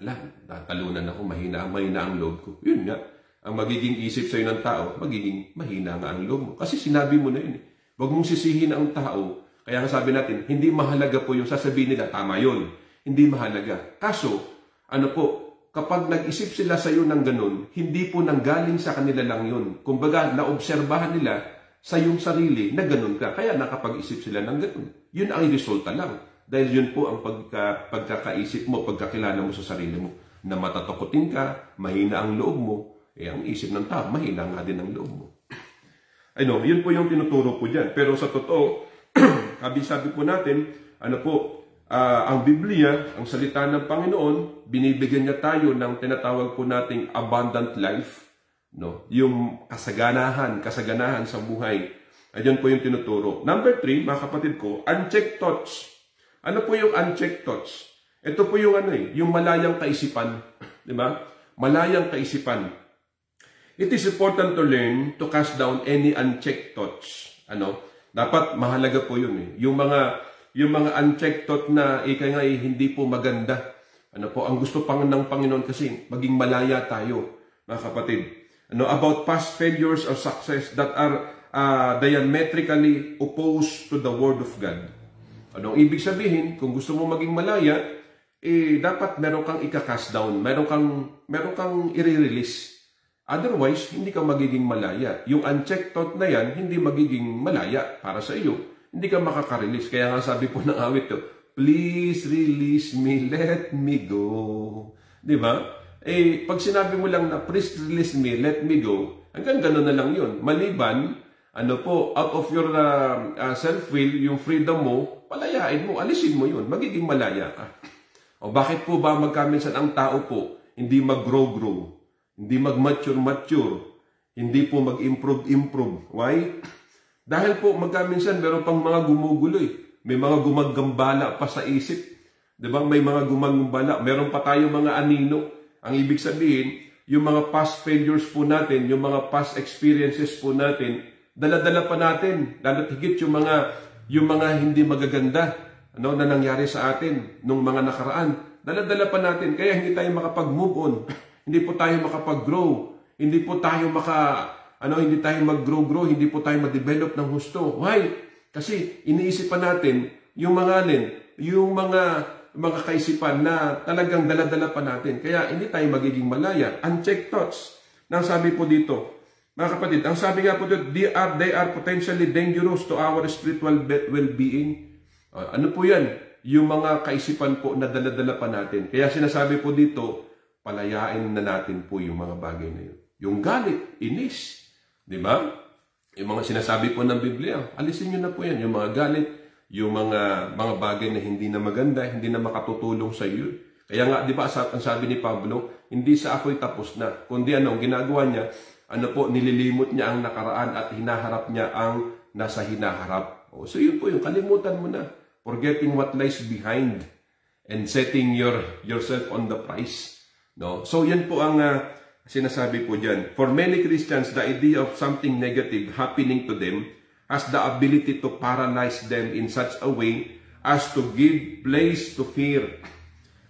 ala, tatalunan ako, mahina, mahina ang loob ko. Yun nga, ang magiging isip sa'yo ng tao, magiging mahina nga ang loob mo. Kasi sinabi mo na yun eh. Huwag mong sisihin ang tao kaya nga sabi natin, hindi mahalaga po yung sasabihin nila, tama yun. Hindi mahalaga. Kaso, ano po, kapag nag-isip sila sa iyo ng ganun, hindi po nanggaling sa kanila lang yun. Kumbaga, naobserbahan nila sa iyong sarili na ganun ka. Kaya nakapag-isip sila ng ganun. Yun ang resulta lang. Dahil yun po ang pagka, pagkakaisip mo, pagkakilala mo sa sarili mo. Na matatakotin ka, mahina ang loob mo, eh ang isip ng tao, mahina nga din ang loob mo. Ano, yun po yung tinuturo ko dyan. Pero sa totoo, sabi po natin, ano po, uh, ang Biblia, ang salita ng Panginoon, binibigyan niya tayo ng tinatawag po nating abundant life, no? Yung kasaganahan, kasaganahan sa buhay. Ayun po yung tinuturo. Number three, mga kapatid ko, unchecked thoughts. Ano po yung unchecked thoughts? Ito po yung ano eh, yung malayang kaisipan. Di ba? Malayang kaisipan. It is important to learn to cast down any unchecked thoughts. Ano? Dapat mahalaga po yun eh. Yung mga, yung mga unchecked thought na ika nga eh, hindi po maganda. Ano po, ang gusto pang ng Panginoon kasi maging malaya tayo, mga kapatid. Ano, about past failures or success that are uh, diametrically opposed to the Word of God. Ano ang ibig sabihin? Kung gusto mo maging malaya, eh, dapat meron kang ika-cast down, meron kang, meron kang i-release Otherwise, hindi ka magiging malaya. Yung unchecked thought na yan, hindi magiging malaya para sa iyo. Hindi ka makaka-release. Kaya nga sabi po ng awit to, Please release me, let me go. Di ba? Eh, pag sinabi mo lang na, please release me, let me go, hanggang gano'n na lang yun. Maliban, ano po, out of your uh, uh, self-will, yung freedom mo, palayain mo, alisin mo yun, magiging malaya ka. O bakit po ba magkaminsan ang tao po, hindi mag-grow-grow? Hindi mag-mature-mature. Hindi po mag-improve-improve. Why? Dahil po magkaminsan meron pang mga gumugulo eh. May mga gumagambala pa sa isip. Di ba? May mga gumagambala. Meron pa tayo mga anino. Ang ibig sabihin, yung mga past failures po natin, yung mga past experiences po natin, dala-dala pa natin. Lalo't higit yung mga, yung mga hindi magaganda ano, na nangyari sa atin nung mga nakaraan. Dala-dala pa natin. Kaya hindi tayo makapag-move on. Hindi po tayo makapag-grow. Hindi po tayo maka, ano, hindi tayo mag-grow-grow, hindi po tayo ma-develop ng husto. Why? Kasi iniisip pa natin yung mga alin, yung mga mga kaisipan na talagang daladala pa natin. Kaya hindi tayo magiging malaya. Unchecked thoughts. Nang sabi po dito, mga kapatid, ang sabi nga po dito, they are, they are potentially dangerous to our spiritual well-being. Uh, ano po yan? Yung mga kaisipan po na daladala pa natin. Kaya sinasabi po dito, palayain na natin po yung mga bagay na yun. Yung galit, inis. Di ba? Yung mga sinasabi po ng Biblia, alisin nyo na po yan. Yung mga galit, yung mga mga bagay na hindi na maganda, hindi na makatutulong sa iyo. Kaya nga, di ba, ang sabi ni Pablo, hindi sa ako'y tapos na. Kundi ano, ginagawa niya, ano po, nililimot niya ang nakaraan at hinaharap niya ang nasa hinaharap. O, so yun po yung kalimutan mo na. Forgetting what lies behind and setting your yourself on the price. No? So yan po ang uh, sinasabi po diyan. For many Christians, the idea of something negative happening to them has the ability to paralyze them in such a way as to give place to fear.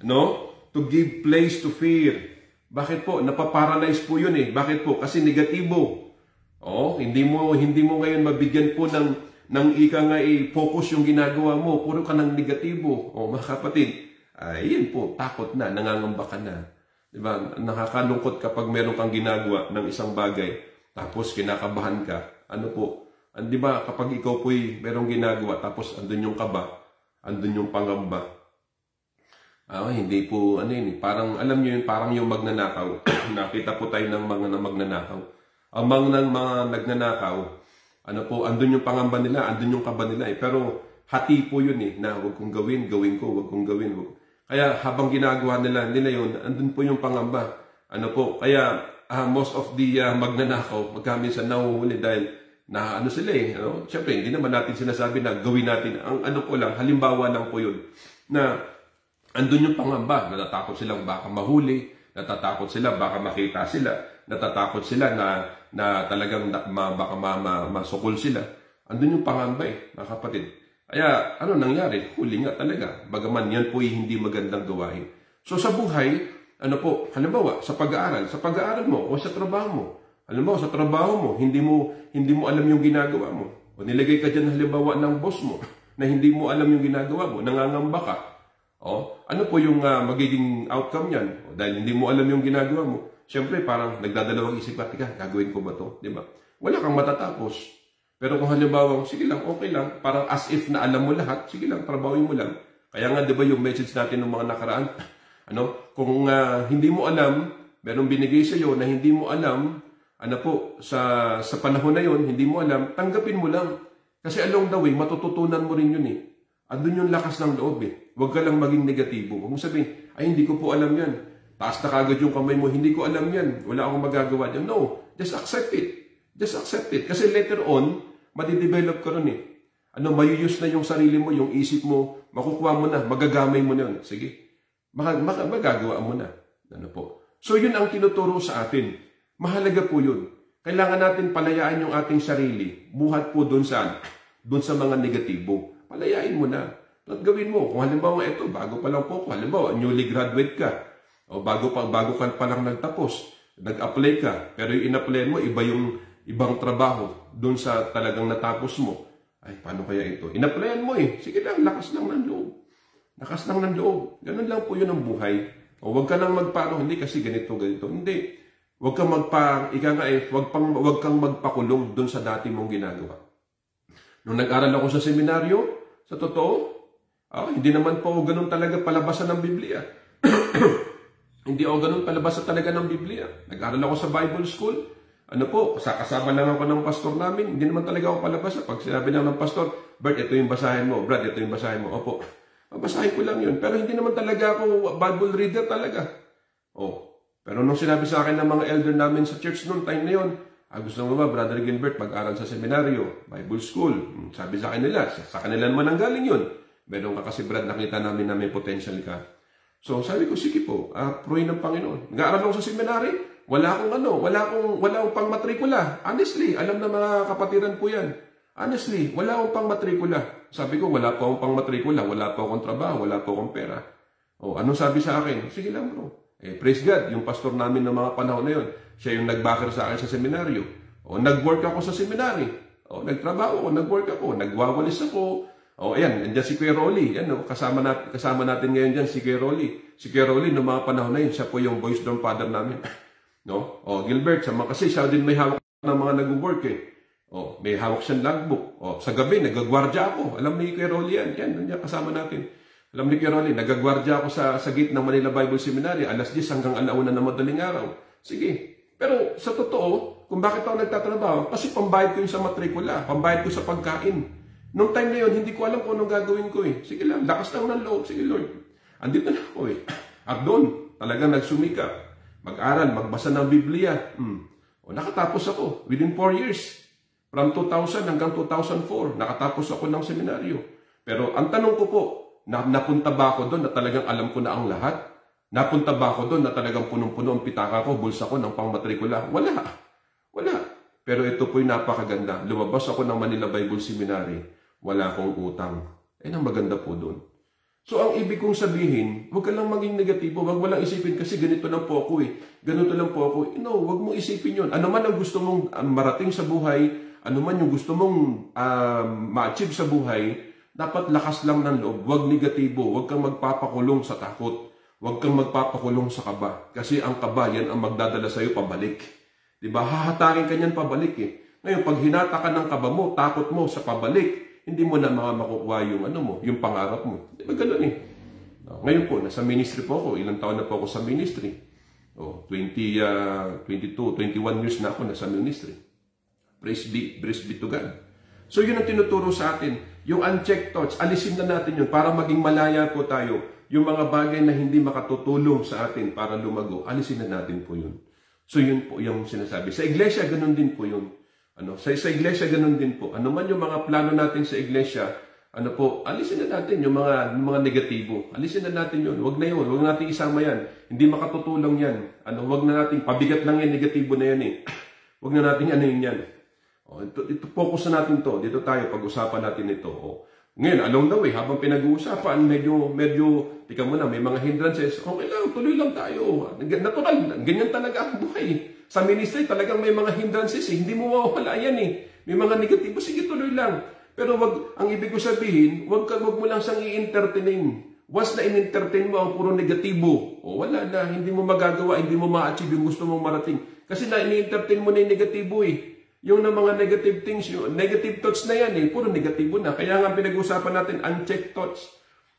No? To give place to fear. Bakit po? Napaparalyze po yun eh. Bakit po? Kasi negatibo. Oh, hindi mo hindi mo ngayon mabigyan po ng ng ika nga i-focus yung ginagawa mo. Puro ka ng negatibo. Oh, mga kapatid, ay yun po, takot na, nangangamba ka na. Diba? Nakakalungkot kapag meron kang ginagawa ng isang bagay, tapos kinakabahan ka. Ano po? Di ba, kapag ikaw po'y merong ginagawa, tapos andun yung kaba, andun yung pangamba, ah, hindi po, ano yun, parang, alam niyo yun, parang yung magnanakaw. Nakita po tayo ng mga na magnanakaw. Mga ng mga nagnanakaw, ano po, andun yung pangamba nila, andun yung kaba nila eh. Pero, hati po yun eh, na huwag kong gawin, gawin ko, huwag kong gawin. Wag. Kaya, habang ginagawa nila, nila yun, andun po yung pangamba. Ano po, kaya, uh, most of the uh, magnanakaw, magkaminsan nahuhuli dahil na ano sila eh. Ano? Siyempre, hindi naman natin sinasabi na gawin natin. Ang ano ko lang, halimbawa lang po yun, na andun yung pangamba, natatakot silang baka mahuli, natatakot sila baka makita sila, natatakot sila na, na talagang na, ma, baka ma, ma, masukol sila. Andun yung pangamba eh, mga kapatid. Kaya ano nangyari? Huli nga talaga. Bagaman yan po hindi magandang gawain. So sa buhay, ano po, halimbawa, sa pag-aaral, sa pag-aaral mo o sa trabaho mo, mo, sa trabaho mo, hindi mo, hindi mo alam yung ginagawa mo. O nilagay ka dyan halimbawa ng boss mo na hindi mo alam yung ginagawa mo, nangangamba ka. O, ano po yung uh, magiging outcome niyan? O, dahil hindi mo alam yung ginagawa mo, Siyempre, parang nagdadalawang isip ka, tika, gagawin ko ba to? Di ba? Wala kang matatapos. Pero kung halimbawa, sige lang, okay lang, parang as if na alam mo lahat, sige lang, trabawin mo lang. Kaya nga, di ba yung message natin ng mga nakaraan, ano, kung uh, hindi mo alam, merong binigay sa iyo na hindi mo alam, ano po, sa, sa panahon na yon hindi mo alam, tanggapin mo lang. Kasi along the way, matututunan mo rin yun eh. Andun yung lakas ng loob eh. Huwag ka lang maging negatibo. Huwag mo sabihin, ay hindi ko po alam yan. Taas na kagad yung kamay mo, hindi ko alam yan. Wala akong magagawa dyan. No, just accept it. Just accept it. Kasi later on, madidevelop ka rin eh. Ano, mayuyus na yung sarili mo, yung isip mo, makukuha mo na, magagamay mo na yun. Sige, mag mag magagawa mo na. Ano po. So yun ang tinuturo sa atin. Mahalaga po yun. Kailangan natin palayaan yung ating sarili. Buhat po doon sa, doon sa mga negatibo. Palayain mo na. At gawin mo. Kung halimbawa ito, bago pa lang po ko. Halimbawa, newly graduate ka. O bago pa, bago ka pa lang nagtapos. Nag-apply ka. Pero yung in-apply mo, iba yung ibang trabaho doon sa talagang natapos mo. Ay, paano kaya ito? In-applyan mo eh. Sige lang, lakas lang ng loob. Lakas lang ng loob. Ganun lang po yun ang buhay. O wag ka nang magpaano, hindi kasi ganito, ganito. Hindi. Huwag kang magpa, ika nga eh, huwag, pang, huwag kang magpakulong doon sa dati mong ginagawa. Nung nag-aral ako sa seminaryo, sa totoo, ah, hindi naman po ganun talaga palabasan ng Biblia. hindi ako ganun palabasan talaga ng Biblia. Nag-aral ako sa Bible School. Ano po, sa kasama lang ako ng pastor namin, hindi naman talaga ako palabasan. Pag sinabi lang ng pastor, Bert, ito yung basahin mo. Brad, ito yung basahin mo. Opo, babasahin ko lang yun. Pero hindi naman talaga ako Bible reader talaga. Oh, pero nung sinabi sa akin ng mga elder namin sa church noon, time na yun, ah, gusto mo ba, Brother Gilbert, mag-aral sa seminaryo, Bible school? Hmm, sabi sa kanila, sa kanila naman ang galing yun. Meron ka kasi, Brad, nakita namin na may potential ka. So sabi ko, sige po, uh, pruin ng Panginoon. Nag-aaral ako sa seminary, wala akong ano, wala akong, wala akong pang matrikula. Honestly, alam na mga kapatiran ko yan. Honestly, wala akong pang matrikula. Sabi ko, wala pa akong pang matrikula, wala pa akong trabaho, wala pa akong pera. O, anong sabi sa akin? Sige lang bro. Eh, praise God, yung pastor namin ng mga panahon na yun, siya yung nag-backer sa akin sa seminaryo. O, nag-work ako sa seminary. O, nagtrabaho ako, nag-work ako, nagwawalis ako. O, ayan, andyan si Kuya Rolly. Yan, no, kasama, natin, kasama natin ngayon dyan si Kuya Rolly. Si Kuya Rolly, noong mga panahon na yun, siya po yung voice drum father namin. No? O, Gilbert, sa mga kasi siya din may hawak ng mga nag-work eh. O, may hawak siyang logbook. O, sa gabi, nagagwardya ako. Alam ni Kuya Rolly yan. Yan, nandiyan kasama natin. Alam ni Kuya Rolly, nagagwardya ako sa, sa gate ng Manila Bible Seminary, alas 10 hanggang alauna na madaling araw. Sige. Pero sa totoo, kung bakit ako nagtatrabaho, kasi pambayad ko yung sa matrikula, pambayad ko sa pagkain. Nung time na yun, hindi ko alam kung anong gagawin ko eh. Sige lang, lakas lang ng loob. Sige Lord, andito na ako eh. At doon, talagang nagsumika. Mag-aral, magbasa ng Biblia. Hmm. O, nakatapos ako within 4 years. From 2000 hanggang 2004, nakatapos ako ng seminaryo. Pero ang tanong ko po, na, napunta ba ako doon na talagang alam ko na ang lahat? Napunta ba ako doon na talagang punong-puno ang pitaka ko, bulsa ko ng pangmatrikula? Wala. Wala. Pero ito po'y napakaganda. Lumabas ako ng Manila Bible Seminary wala akong utang. Eh, ang maganda po doon. So, ang ibig kong sabihin, huwag ka lang maging negatibo, huwag mo lang isipin kasi ganito lang po ako eh. Ganito lang po ako. No, huwag mo isipin yon. Ano man ang gusto mong um, marating sa buhay, ano man yung gusto mong um, ma-achieve sa buhay, dapat lakas lang ng loob. Huwag negatibo, huwag kang magpapakulong sa takot. Huwag kang magpapakulong sa kaba. Kasi ang kaba, yan ang magdadala sa iyo pabalik. Diba? Hahatakin ka niyan pabalik eh. Ngayon, pag hinata ka ng kaba mo, takot mo sa pabalik, hindi mo na mga makukuha yung ano mo, yung pangarap mo. Di ba ganun eh? Uh, ngayon po, nasa ministry po ako. Ilang taon na po ako sa ministry. Oh, 20, uh, 22, 21 years na ako nasa ministry. Praise be, praise be to God. So yun ang tinuturo sa atin. Yung unchecked thoughts, alisin na natin yun para maging malaya po tayo. Yung mga bagay na hindi makatutulong sa atin para lumago, alisin na natin po yun. So yun po yung sinasabi. Sa iglesia, ganun din po yun. Ano, sa, sa iglesia, ganun din po. Ano man yung mga plano natin sa iglesia, ano po, alisin na natin yung mga, yung mga negatibo. Alisin na natin yun. Huwag na yun. Huwag natin isama yan. Hindi makatutulong yan. Ano, huwag na natin, pabigat lang yan, negatibo na yan eh. Huwag na natin ano yun yan. O, ito, ito, focus na natin to. Dito tayo, pag-usapan natin ito. O, ngayon, along the way, habang pinag-uusapan, medyo, medyo, tika mo na, may mga hindrances, okay lang, tuloy lang tayo. Natural, ganyan talaga ang buhay. Sa ministry, talagang may mga hindrances eh. Hindi mo mawawala yan eh. May mga negatibo, sige tuloy lang. Pero wag, ang ibig ko sabihin, wag, ka, wag mo lang siyang i-entertainin. Once na in-entertain mo ang puro negatibo, o wala na, hindi mo magagawa, hindi mo ma-achieve yung gusto mong marating. Kasi na in-entertain mo na yung negatibo eh. Yung na mga negative things, yung negative thoughts na yan eh, puro negatibo na. Kaya nga pinag-usapan natin, unchecked thoughts.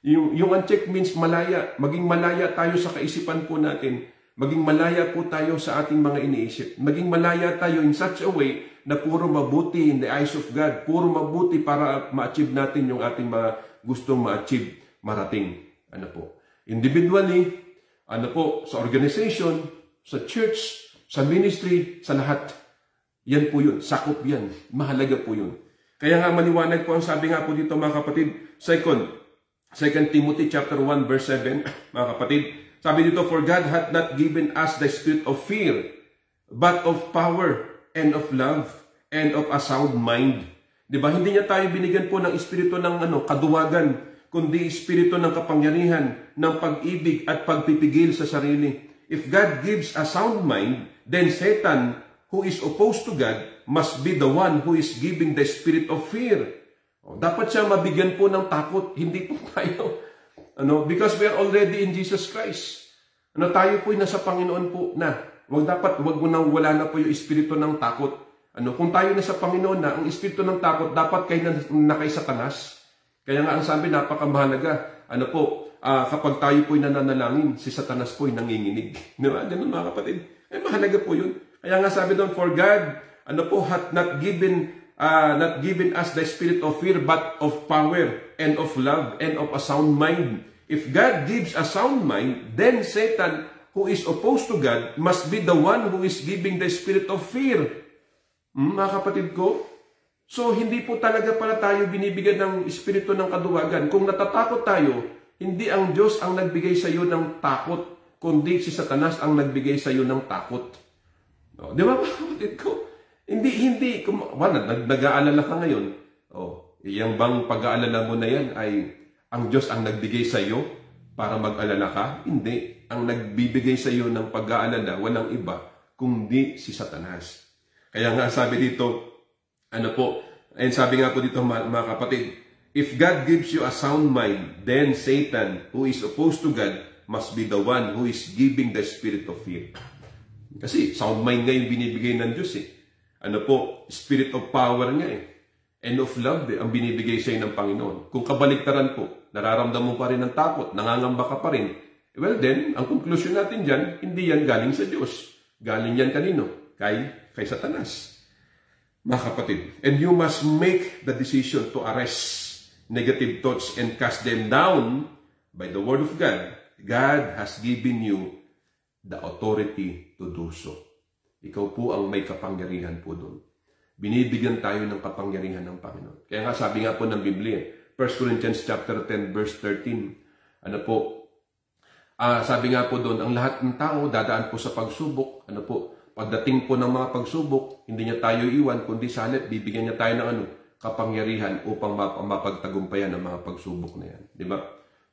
Yung, yung unchecked means malaya. Maging malaya tayo sa kaisipan po natin Maging malaya po tayo sa ating mga iniisip. Maging malaya tayo in such a way na puro mabuti in the eyes of God. Puro mabuti para ma-achieve natin yung ating mga gustong ma-achieve, marating. Ano po? Individually, ano po, sa organization, sa church, sa ministry, sa lahat. Yan po yun. Sakop yan. Mahalaga po yun. Kaya nga maliwanag po ang sabi nga po dito mga kapatid. Second, 2 Timothy chapter 1 verse 7, mga kapatid, sabi dito, For God hath not given us the spirit of fear, but of power and of love and of a sound mind. Di ba? Hindi niya tayo binigyan po ng espiritu ng ano, kaduwagan, kundi espiritu ng kapangyarihan, ng pag-ibig at pagpipigil sa sarili. If God gives a sound mind, then Satan, who is opposed to God, must be the one who is giving the spirit of fear. O, dapat siya mabigyan po ng takot, hindi po tayo. Ano? Because we are already in Jesus Christ. Ano, tayo po nasa Panginoon po na. Wag dapat, wag mo nang wala na po yung espiritu ng takot. Ano, kung tayo na sa Panginoon na, ang espiritu ng takot, dapat kayo na, na kay Satanas. Kaya nga ang sabi, napakamahalaga. Ano po, uh, kapag tayo po'y nananalangin, si Satanas po'y nanginginig. Di ba? Ganun mga kapatid. Eh, mahalaga po yun. Kaya nga sabi doon, for God, ano po, hath not given uh, not given us the spirit of fear, but of power and of love and of a sound mind. If God gives a sound mind, then Satan, who is opposed to God, must be the one who is giving the spirit of fear. Hmm, mga kapatid ko, so hindi po talaga pala tayo binibigyan ng espiritu ng kaduwagan. Kung natatakot tayo, hindi ang Diyos ang nagbigay sa iyo ng takot, kundi si Satanas ang nagbigay sa iyo ng takot. No, di ba mga? Hindi, hindi. Kung, well, nag, nag-aalala ka ngayon. Oh, yung bang pag-aalala mo na yan ay ang Diyos ang nagbigay sa iyo para mag-alala ka? Hindi. Ang nagbibigay sa iyo ng pag-aalala, walang iba, kundi si Satanas. Kaya nga sabi dito, ano po, and sabi nga po dito mga, mga kapatid, If God gives you a sound mind, then Satan, who is opposed to God, must be the one who is giving the spirit of fear. Kasi sound mind nga yung binibigay ng Diyos eh. Ano po, spirit of power nga eh. And of love eh, ang binibigay sa'yo ng Panginoon. Kung kabaliktaran po, nararamdaman mo pa rin ng takot, nangangamba ka pa rin, well then, ang conclusion natin dyan, hindi yan galing sa Diyos. Galing yan kanino? Kay, kay Satanas. Mga kapatid, and you must make the decision to arrest negative thoughts and cast them down by the Word of God. God has given you the authority to do so. Ikaw po ang may kapangyarihan po doon. Binibigyan tayo ng kapangyarihan ng Panginoon. Kaya nga sabi nga po ng Biblia, 1 Corinthians chapter 10 verse 13, ano po, ah, sabi nga po doon, ang lahat ng tao dadaan po sa pagsubok, ano po, pagdating po ng mga pagsubok, hindi niya tayo iwan, kundi salit, bibigyan niya tayo ng ano, kapangyarihan upang mapagtagumpayan ang mga pagsubok na yan. Di ba?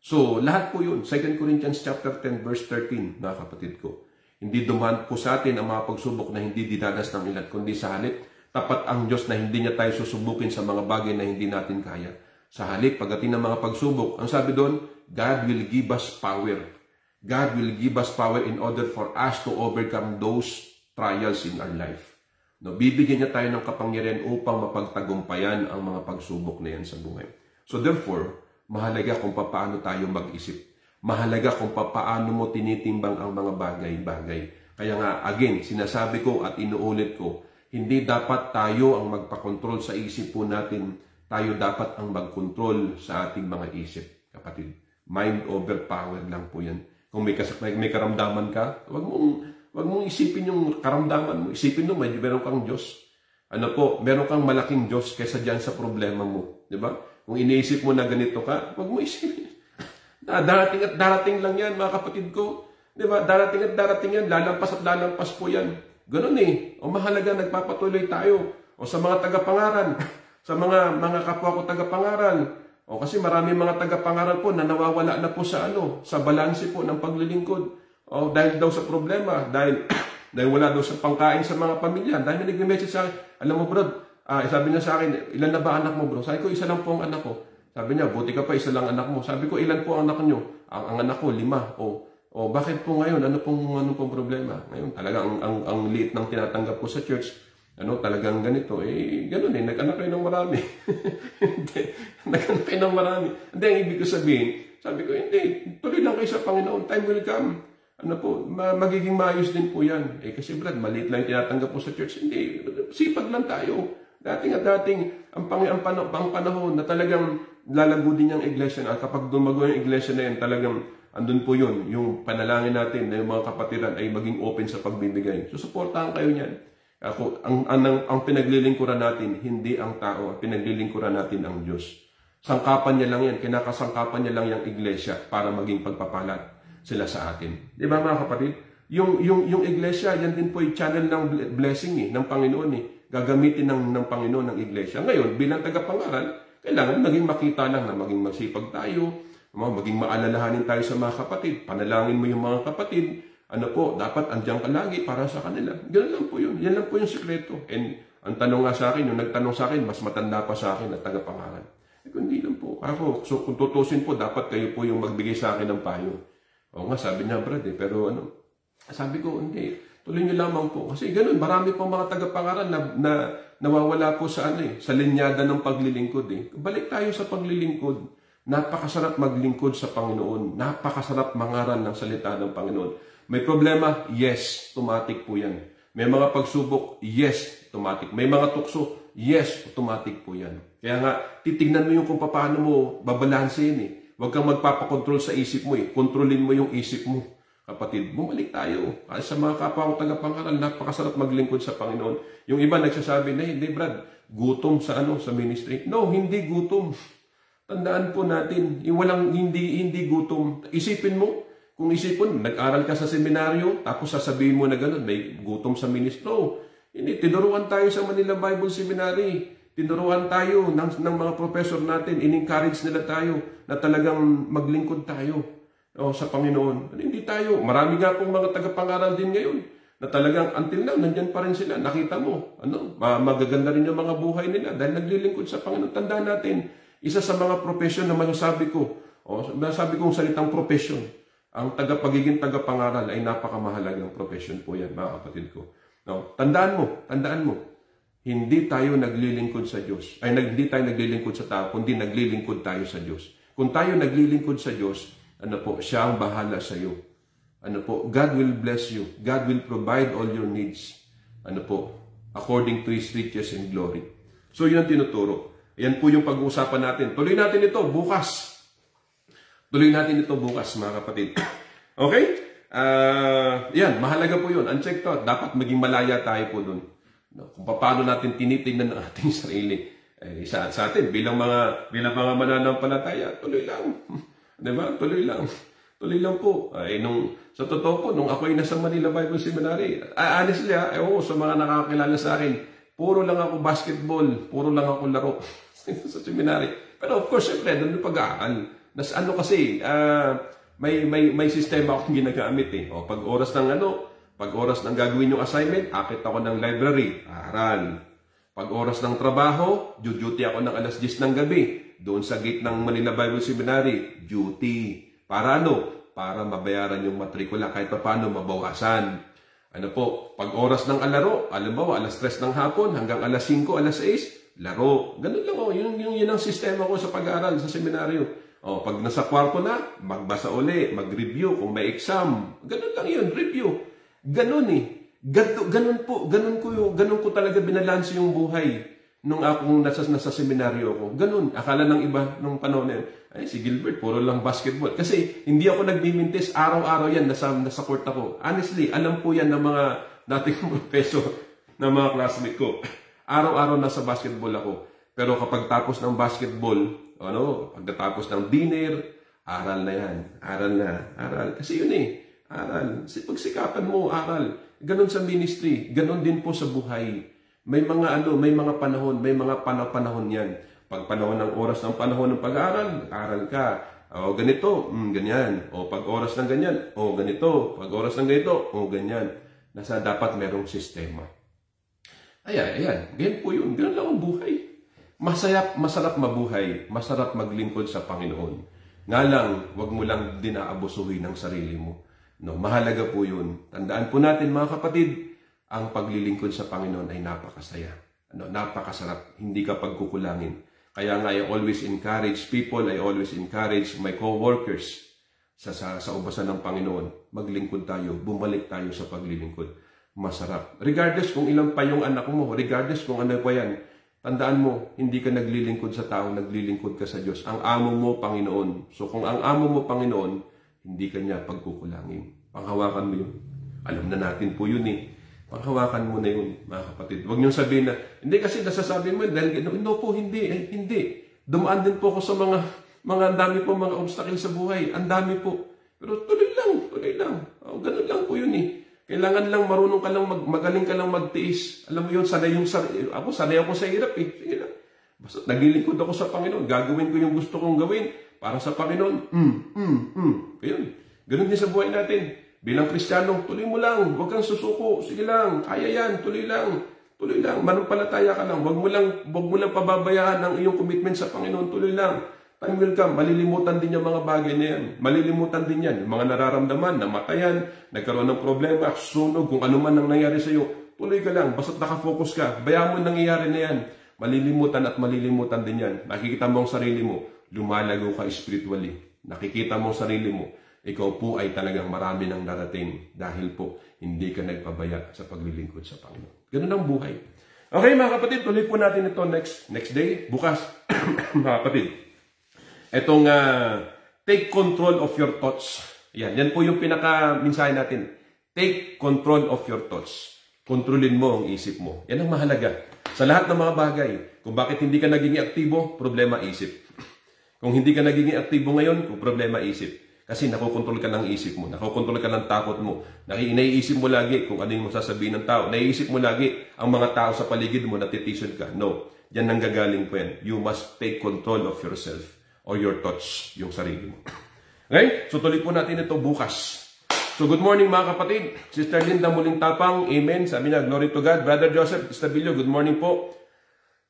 So, lahat po yun. 2 Corinthians chapter 10 verse 13, mga kapatid ko. Hindi dumaan po sa atin ang mga pagsubok na hindi dinadas ng ilan, kundi sa halip, tapat ang Diyos na hindi niya tayo susubukin sa mga bagay na hindi natin kaya. Sa halip, pagdating ng mga pagsubok, ang sabi doon, God will give us power. God will give us power in order for us to overcome those trials in our life. No, bibigyan niya tayo ng kapangyarihan upang mapagtagumpayan ang mga pagsubok na yan sa buhay. So therefore, mahalaga kung paano tayo mag-isip. Mahalaga kung paano mo tinitimbang ang mga bagay-bagay. Kaya nga, again, sinasabi ko at inuulit ko, hindi dapat tayo ang magpakontrol sa isip po natin. Tayo dapat ang magkontrol sa ating mga isip, kapatid. Mind over power lang po yan. Kung may, may, may karamdaman ka, wag mong Huwag mong isipin yung karamdaman mo. Isipin mo, may meron kang Diyos. Ano po, meron kang malaking Diyos kaysa dyan sa problema mo. Di ba? Kung iniisip mo na ganito ka, huwag mo isipin. Darating at darating lang yan, mga kapatid ko. Di ba? Darating at darating yan, lalampas at lalampas po yan. Ganun eh. O mahalaga, nagpapatuloy tayo. O sa mga tagapangaran, sa mga mga kapwa ko tagapangaran. O kasi marami mga tagapangaran po na nawawala na po sa ano, sa balanse po ng paglilingkod. Oh, dahil daw sa problema, dahil dahil wala daw sa pangkain sa mga pamilya. Dahil may nag-message sa akin, alam mo bro, ah, sabi niya sa akin, ilan na ba anak mo bro? Sabi ko, isa lang po ang anak ko. Sabi niya, buti ka pa, isa lang anak mo. Sabi ko, ilan po ang anak niyo? Ang, ang anak ko, lima. O, o bakit po ngayon? Ano pong, ano pong problema? Ngayon, talaga ang, ang, ang liit ng tinatanggap ko sa church, ano, talagang ganito. Eh, ganun eh, nag-anak kayo ng marami. nag-anak kayo ng marami. Hindi, ang ibig ko sabihin, sabi ko, hindi, tuloy lang kayo sa Panginoon. Time will come ano po, ma- magiging maayos din po yan. Eh kasi Brad, maliit lang tinatanggap po sa church. Hindi, sipag lang tayo. Dating at dating, ang, pang, ang, pan- ang panahon na talagang lalago din yung iglesia na kapag dumago yung iglesia na yan, talagang andun po yun, yung panalangin natin na yung mga kapatiran ay maging open sa pagbibigay. So, supportahan kayo niyan. Ako, ang, ang, ang pinaglilingkuran natin, hindi ang tao, ang pinaglilingkuran natin ang Diyos. Sangkapan niya lang yan, kinakasangkapan niya lang yung iglesia para maging pagpapalat sila sa atin. Di ba mga kapatid? Yung, yung, yung iglesia, yan din po yung channel ng blessing eh, ng Panginoon eh. Gagamitin ng, ng Panginoon ng iglesia. Ngayon, bilang tagapangaral, kailangan maging makita lang na maging masipag tayo, maging maalalahanin tayo sa mga kapatid. Panalangin mo yung mga kapatid. Ano po, dapat andyan ka lagi para sa kanila. Ganun lang po yun. Yan lang po yung sikreto. And ang tanong nga sa akin, yung nagtanong sa akin, mas matanda pa sa akin at tagapangaral. Eh, hindi lang po. Ako, so kung tutusin po, dapat kayo po yung magbigay sa akin ng payo. Oo nga, sabi niya, Brad, eh. Pero ano, sabi ko, hindi. Tuloy niyo lamang po. Kasi ganun, marami pong mga tagapangaral na, na nawawala po sa ano eh, sa linyada ng paglilingkod eh. Balik tayo sa paglilingkod. Napakasarap maglingkod sa Panginoon. Napakasarap mangaral ng salita ng Panginoon. May problema? Yes, automatic po yan. May mga pagsubok? Yes, automatic. May mga tukso? Yes, automatic po yan. Kaya nga, titignan mo yung kung paano mo babalansin eh. Huwag kang magpapakontrol sa isip mo eh. Kontrolin mo yung isip mo. Kapatid, bumalik tayo. Ay, sa mga kapwa ko tagapangaral, napakasarap maglingkod sa Panginoon. Yung iba nagsasabi na, hindi Brad, gutom sa ano sa ministry. No, hindi gutom. Tandaan po natin, yung walang hindi hindi gutom. Isipin mo, kung isipin, nag-aral ka sa seminaryo, tapos sasabihin mo na gano'n, may gutom sa ministro. Hindi, tinuruan tayo sa Manila Bible Seminary. Tinuruan tayo ng, ng mga professor natin, in-encourage nila tayo na talagang maglingkod tayo o, sa Panginoon. Hindi tayo. Marami nga pong mga tagapangaral din ngayon na talagang until now, nandyan pa rin sila. Nakita mo, ano, magaganda rin yung mga buhay nila dahil naglilingkod sa Panginoon. Tandaan natin, isa sa mga profession na masasabi ko, o masasabi kong salitang profession, Ang taga pagiging tagapangaral ay napakamahalagang profession po yan, mga kapatid ko. No? Tandaan mo, tandaan mo, hindi tayo naglilingkod sa Diyos. Ay, hindi tayo naglilingkod sa tao, kundi naglilingkod tayo sa Diyos. Kung tayo naglilingkod sa Diyos, ano po, siya ang bahala sa iyo. Ano po, God will bless you. God will provide all your needs. Ano po, according to His riches and glory. So, yun ang tinuturo. Yan po yung pag-uusapan natin. Tuloy natin ito bukas. Tuloy natin ito bukas, mga kapatid. okay? Uh, yan, mahalaga po yun. Uncheck to. Dapat maging malaya tayo po dun. No, kung paano natin tinitingnan ang ating sarili. Eh, sa, sa atin, bilang mga, bilang mga mananampalataya, tuloy lang. Di ba? Tuloy lang. Tuloy lang po. Ay, nung, sa totoo po, nung ako ay nasa Manila Bible Seminary, ah, honestly, ah, eh, oh, sa mga nakakilala sa akin, puro lang ako basketball, puro lang ako laro sa seminary. Pero of course, syempre, doon yung pag-aaral. Nas, ano kasi, uh, may, may, may sistema akong ginagamit eh. O, pag oras ng ano, pag oras ng gagawin yung assignment, akit ako ng library, aral. Pag oras ng trabaho, duty ako ng alas 10 ng gabi. Doon sa gate ng Manila Bible Seminary, duty. Para ano? Para mabayaran yung matrikula kahit pa paano mabawasan. Ano po, pag oras ng alaro, alam mo, alas 3 ng hapon hanggang alas 5, alas 6, laro. Ganun lang oh, yun, yun, yun ang sistema ko sa pag-aaral sa seminaryo. Oh, pag nasa kwarto na, magbasa uli, mag-review kung may exam. Ganun lang yun, review. Ganun eh. Ganun, ganun po, ganun ko, ganun ko talaga binalanse yung buhay nung akong nasa, nasa seminaryo ako. Ganun. Akala ng iba nung panahon na yun, ay si Gilbert, puro lang basketball. Kasi hindi ako nagmimintis, araw-araw yan, nasa, nasa court ako. Honestly, alam po yan ng mga dating professor, ng mga classmate ko. Araw-araw nasa basketball ako. Pero kapag tapos ng basketball, ano, pagkatapos ng dinner, aral na yan. Aral na. Aral. Kasi yun eh. Aral. Pagsikapan mo, aral. Ganon sa ministry. Ganon din po sa buhay. May mga ano, may mga panahon, may mga panahon yan. Pag panahon ng oras ng panahon ng pag-aaral, aral ka. O ganito, mm, ganyan. O pag oras ng ganyan, o ganito. Pag oras ng ganito, o ganyan. Nasa dapat merong sistema. Ayan, ayan. Ganyan po yun. Ganun lang ang buhay. Masaya, masarap mabuhay. Masarap maglingkod sa Panginoon. Nga lang, wag mo lang dinaabusuhin ang sarili mo. No, mahalaga po yun. Tandaan po natin mga kapatid, ang paglilingkod sa Panginoon ay napakasaya. Ano, napakasarap. Hindi ka pagkukulangin. Kaya nga I always encourage people, I always encourage my co-workers sa, sa, sa ubasan ng Panginoon. Maglingkod tayo, bumalik tayo sa paglilingkod. Masarap. Regardless kung ilang pa yung anak mo, regardless kung ano pa yan, tandaan mo, hindi ka naglilingkod sa tao, naglilingkod ka sa Diyos. Ang amo mo, Panginoon. So kung ang amo mo, Panginoon, hindi ka niya pagkukulangin. Panghawakan mo yun. Alam na natin po yun eh. Panghawakan mo na yun, mga kapatid. Huwag niyong sabihin na, hindi kasi nasasabi mo, dahil, no, no po, hindi, eh, hindi. Dumaan din po ako sa mga, mga dami po mga obstacle sa buhay. Ang dami po. Pero tuloy lang, tuloy lang. Oh, ganun lang po yun eh. Kailangan lang marunong ka lang, mag, magaling ka lang magtiis. Alam mo yun, sanay yung sarili. Ako, sanay ako sa hirap eh. Sige lang. Basta naglilingkod ako sa Panginoon. Gagawin ko yung gusto kong gawin para sa Panginoon. Mm, mm, mm. Ayun. Ganun din sa buhay natin. Bilang Kristiyano, tuloy mo lang. Huwag kang susuko. Sige lang. Kaya yan. Tuloy lang. Tuloy lang. Manumpalataya ka lang. Huwag mo lang, huwag mo lang pababayaan ang iyong commitment sa Panginoon. Tuloy lang. Time will come. Malilimutan din yung mga bagay na yan. Malilimutan din yan. Yung mga nararamdaman, namatayan, nagkaroon ng problema, sunog, kung ano man ang nangyari sa iyo. Tuloy ka lang. Basta't nakafocus ka. Bayaan mo nangyayari na yan. Malilimutan at malilimutan din yan. Nakikita mo ang sarili mo lumalago ka spiritually. Nakikita mo sarili mo, ikaw po ay talagang marami nang darating dahil po hindi ka nagpabaya sa paglilingkod sa Panginoon. Ganun ang buhay. Okay mga kapatid, tuloy po natin ito next next day, bukas. mga kapatid, itong uh, take control of your thoughts. Yan, yan po yung pinaka-minsahe natin. Take control of your thoughts. Kontrolin mo ang isip mo. Yan ang mahalaga. Sa lahat ng mga bagay, kung bakit hindi ka naging aktibo, problema isip. Kung hindi ka nagiging aktibo ngayon, problema isip. Kasi nakokontrol ka ng isip mo, nakokontrol ka ng takot mo. Naiisip mo lagi kung ano yung masasabihin ng tao. Naiisip mo lagi ang mga tao sa paligid mo na titisod ka. No, yan ang gagaling po yan. You must take control of yourself or your thoughts, yung sarili mo. Okay? So tuloy po natin ito bukas. So good morning mga kapatid. Sister Linda muling tapang. Amen. Sabi niya, glory to God. Brother Joseph Estabilio, good morning po.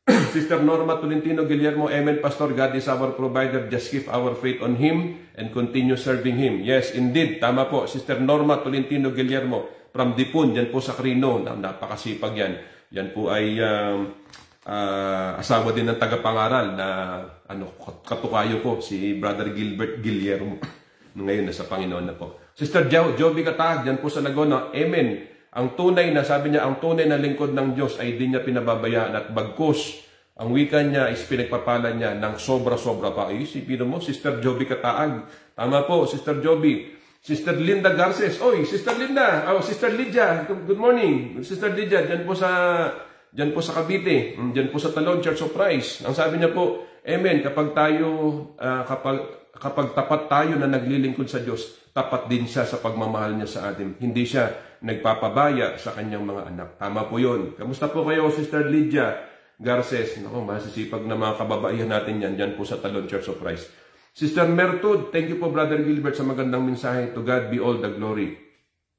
Sister Norma Tolentino Guillermo, Amen, Pastor, God is our provider. Just keep our faith on Him and continue serving Him. Yes, indeed. Tama po. Sister Norma Tolentino Guillermo from Dipun, yan po sa Crino. Napakasipag yan. Yan po ay um, uh, asawa din ng tagapangaral na ano katukayo ko, si Brother Gilbert Guillermo. Ngayon, nasa Panginoon na po. Sister jo, Joby Katag, dyan po sa Laguna, Amen. Ang tunay na, sabi niya, ang tunay na lingkod ng Diyos ay di niya pinababayaan at bagkus. Ang wika niya is pinagpapala niya ng sobra-sobra pa. Ay, sipino mo, Sister Joby Kataag. Tama po, Sister Joby. Sister Linda Garces. Oy, Sister Linda. Oh, Sister Lydia. Good morning. Sister Lydia, dyan po sa dyan po sa Cavite, dyan po sa Talon Church of Christ. Ang sabi niya po, Amen, kapag tayo uh, kapag kapag tapat tayo na naglilingkod sa Diyos, tapat din siya sa pagmamahal niya sa atin. Hindi siya nagpapabaya sa kanyang mga anak. Tama po yun. Kamusta po kayo, Sister Lydia Garces? Naku, masisipag na mga kababaihan natin yan, dyan po sa Talon Church of Christ. Sister Mertud, thank you po Brother Gilbert sa magandang mensahe. To God be all the glory.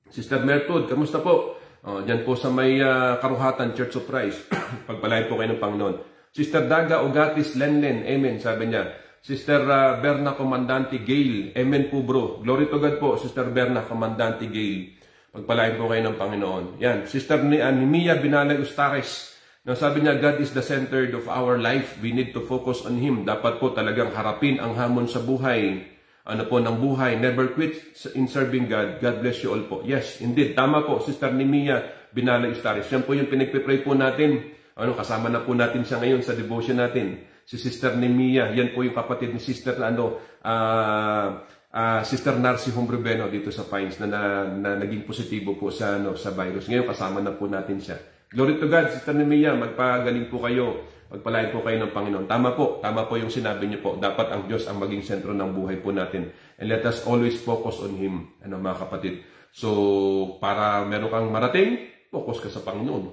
Sister Mertud, kamusta po? Oh, dyan po sa may uh, Karuhatan Church of Christ. Pagpalain po kayo ng Panginoon. Sister Daga Ogatis Lenlen, Amen, sabi niya. Sister uh, Berna Comandante Gail. Amen po bro. Glory to God po, Sister Berna Comandante Gail. Pagpalain po kayo ng Panginoon. Yan. Sister ni Anemia Binalay Ustares. Na sabi niya, God is the center of our life. We need to focus on Him. Dapat po talagang harapin ang hamon sa buhay. Ano po ng buhay. Never quit in serving God. God bless you all po. Yes, indeed. Tama po, Sister Nemia Binalay Ustares. Yan po yung pinagpipray po natin. Ano, kasama na po natin siya ngayon sa devotion natin si Sister Nemia. Yan po yung kapatid ni Sister ano, uh, uh, Sister Narcy Humbrubeno dito sa Pines na, na, na naging positibo po sa ano sa virus. Ngayon kasama na po natin siya. Glory to God, Sister Nemia, magpagaling po kayo. Magpalain po kayo ng Panginoon. Tama po, tama po yung sinabi niyo po. Dapat ang Diyos ang maging sentro ng buhay po natin. And let us always focus on Him, ano mga kapatid. So, para meron kang marating, focus ka sa Panginoon.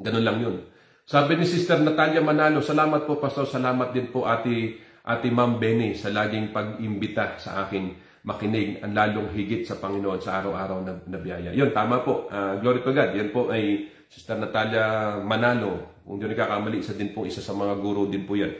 Ganun lang yun. Sabi ni Sister Natalia Manalo, salamat po Pastor, salamat din po ati, ati Ma'am Benny sa laging pag-imbita sa akin makinig ang lalong higit sa Panginoon sa araw-araw na, na biyaya. Yun, tama po. Uh, glory to God. Yan po ay Sister Natalia Manalo. Kung di nagkakamali, isa din po, isa sa mga guro din po yan.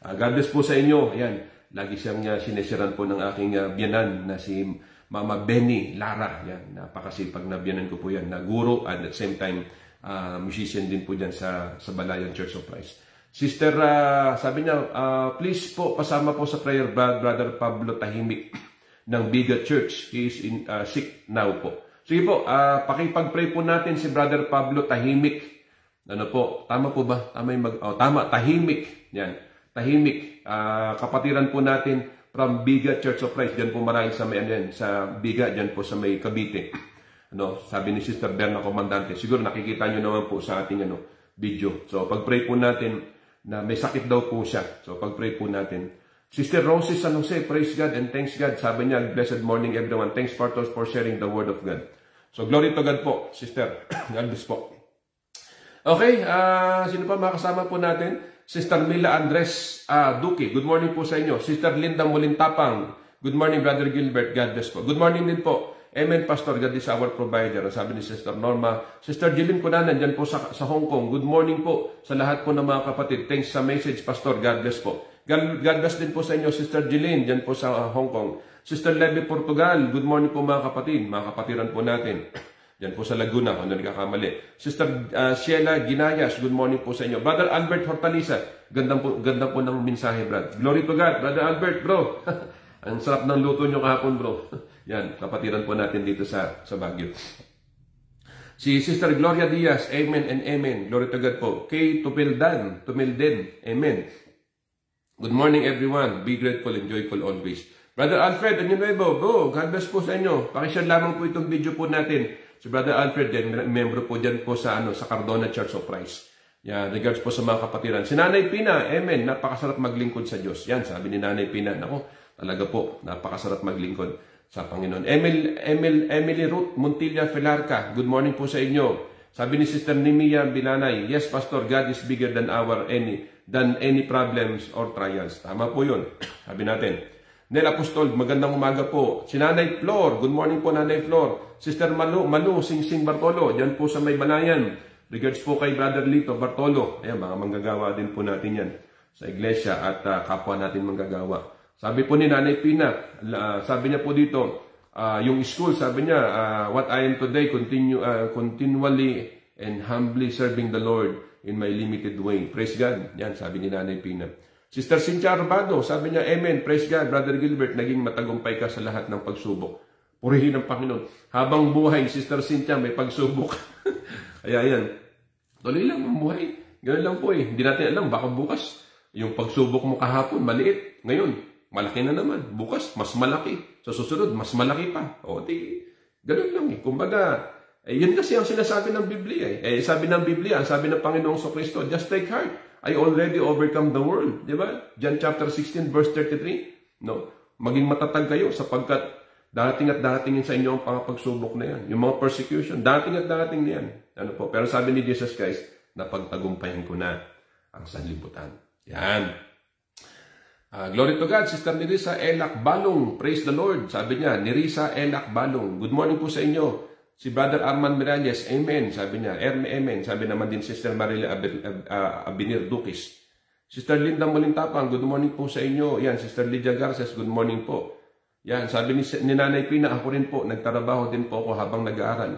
Uh, God bless po sa inyo. Ayan, lagi siyang uh, sinesiran po ng aking uh, biyanan na si Mama Benny Lara. Yan, napakasipag na biyanan ko po yan na guro at at the same time uh, musician din po dyan sa, sa Balayan Church of Christ. Sister, uh, sabi niya, uh, please po, pasama po sa prayer Brother Pablo Tahimik ng Biga Church. He is in, uh, sick now po. Sige po, uh, pakipag-pray po natin si Brother Pablo Tahimik. Ano po, tama po ba? Tama yung mag... Oh, tama, Tahimik. Yan, Tahimik. Uh, kapatiran po natin from Biga Church of Christ. Diyan po marahil sa may, ano yan, sa Biga, diyan po sa may Cavite. No, sabi ni Sister Berna Comandante, siguro nakikita nyo naman po sa ating ano, video. So, pag-pray po natin na may sakit daw po siya. So, pag-pray po natin. Sister Rosie San Jose, praise God and thanks God. Sabi niya, blessed morning everyone. Thanks for, for sharing the word of God. So, glory to God po, Sister. God bless po. Okay, uh, sino pa makasama po natin? Sister Mila Andres uh, Duque, good morning po sa inyo. Sister Linda Mulintapang, good morning Brother Gilbert, God bless po. Good morning din po. Amen, Pastor. God is our provider. Sabi ni Sister Norma. Sister Jeline Kunanan, dyan po sa, sa Hong Kong. Good morning po sa lahat po ng mga kapatid. Thanks sa message, Pastor. God bless po. God, God bless din po sa inyo, Sister Jeline, dyan po sa uh, Hong Kong. Sister Levy Portugal, good morning po mga kapatid. Mga kapatiran po natin. Diyan po sa Laguna, kung nagkakamali. Sister uh, Sheila Ginayas, good morning po sa inyo. Brother Albert Hortalisa, gandang po, ganda po ng mensahe, Brad. Glory to God. Brother Albert, bro. Ang sarap ng luto nyo kahapon, bro. Yan, kapatiran po natin dito sa, sa Baguio. Si Sister Gloria Diaz, Amen and Amen. Glory to God po. Kay Tupildan, Tumilden, Amen. Good morning everyone. Be grateful and joyful always. Brother Alfred, ano nuevo? Bro, God bless po sa inyo. Pakishare lamang po itong video po natin. Si Brother Alfred, yan, membro po dyan po sa, ano, sa Cardona Church of Christ. Yan, regards po sa mga kapatiran. Si Nanay Pina, Amen. Napakasarap maglingkod sa Diyos. Yan, sabi ni Nanay Pina. Nako, talaga po, napakasarap maglingkod sa Panginoon. Emil, Emil, Emily Ruth Montilla Felarca, good morning po sa inyo. Sabi ni Sister Nimia Bilanay, yes Pastor, God is bigger than our any than any problems or trials. Tama po yun. Sabi natin. Nel Apostol, magandang umaga po. Si Nanay Flor, good morning po Nanay Flor. Sister Manu, Manu Sing Sing Bartolo, dyan po sa may balayan. Regards po kay Brother Lito Bartolo. Ayan, mga manggagawa din po natin yan sa iglesia at uh, kapwa natin manggagawa. Sabi po ni Nanay Pina, uh, sabi niya po dito, uh, yung school, sabi niya, uh, what I am today, continue, uh, continually and humbly serving the Lord in my limited way. Praise God. Yan, sabi ni Nanay Pina. Sister Cynthia Arbado, sabi niya, Amen, praise God, Brother Gilbert, naging matagumpay ka sa lahat ng pagsubok. Purihin ang Panginoon. Habang buhay, Sister Cynthia, may pagsubok. Kaya yan, tuloy lang ang buhay. Ganun lang po eh. Hindi natin alam, baka bukas, yung pagsubok mo kahapon, maliit. Ngayon, malaki na naman. Bukas, mas malaki. Sa susunod, mas malaki pa. O, di, ganun lang eh. Kumbaga, eh, yun kasi ang sinasabi ng Biblia eh. eh sabi ng Biblia, sabi ng Panginoong So Kristo, just take heart. I already overcome the world. Di ba? John chapter 16 verse 33. No? Maging matatag kayo sapagkat dating at dating sa inyo ang pagsubok na yan. Yung mga persecution, dating at dating na yan. Ano po? Pero sabi ni Jesus Christ, napagtagumpayan ko na ang sanlibutan. Yan. Uh, glory to God, Sister Nerissa Elak Balong. Praise the Lord. Sabi niya, Nerissa Elak Balong. Good morning po sa inyo. Si Brother Arman Miralles, Amen, sabi niya. Erme, Amen. Sabi naman din Sister Marila ah, Abinir Dukis. Sister Linda Molintapang, good morning po sa inyo. Yan, Sister Lydia Garces, good morning po. Yan, sabi ni, ni Nanay Pina, ako rin po, nagtrabaho din po ako habang nag-aaral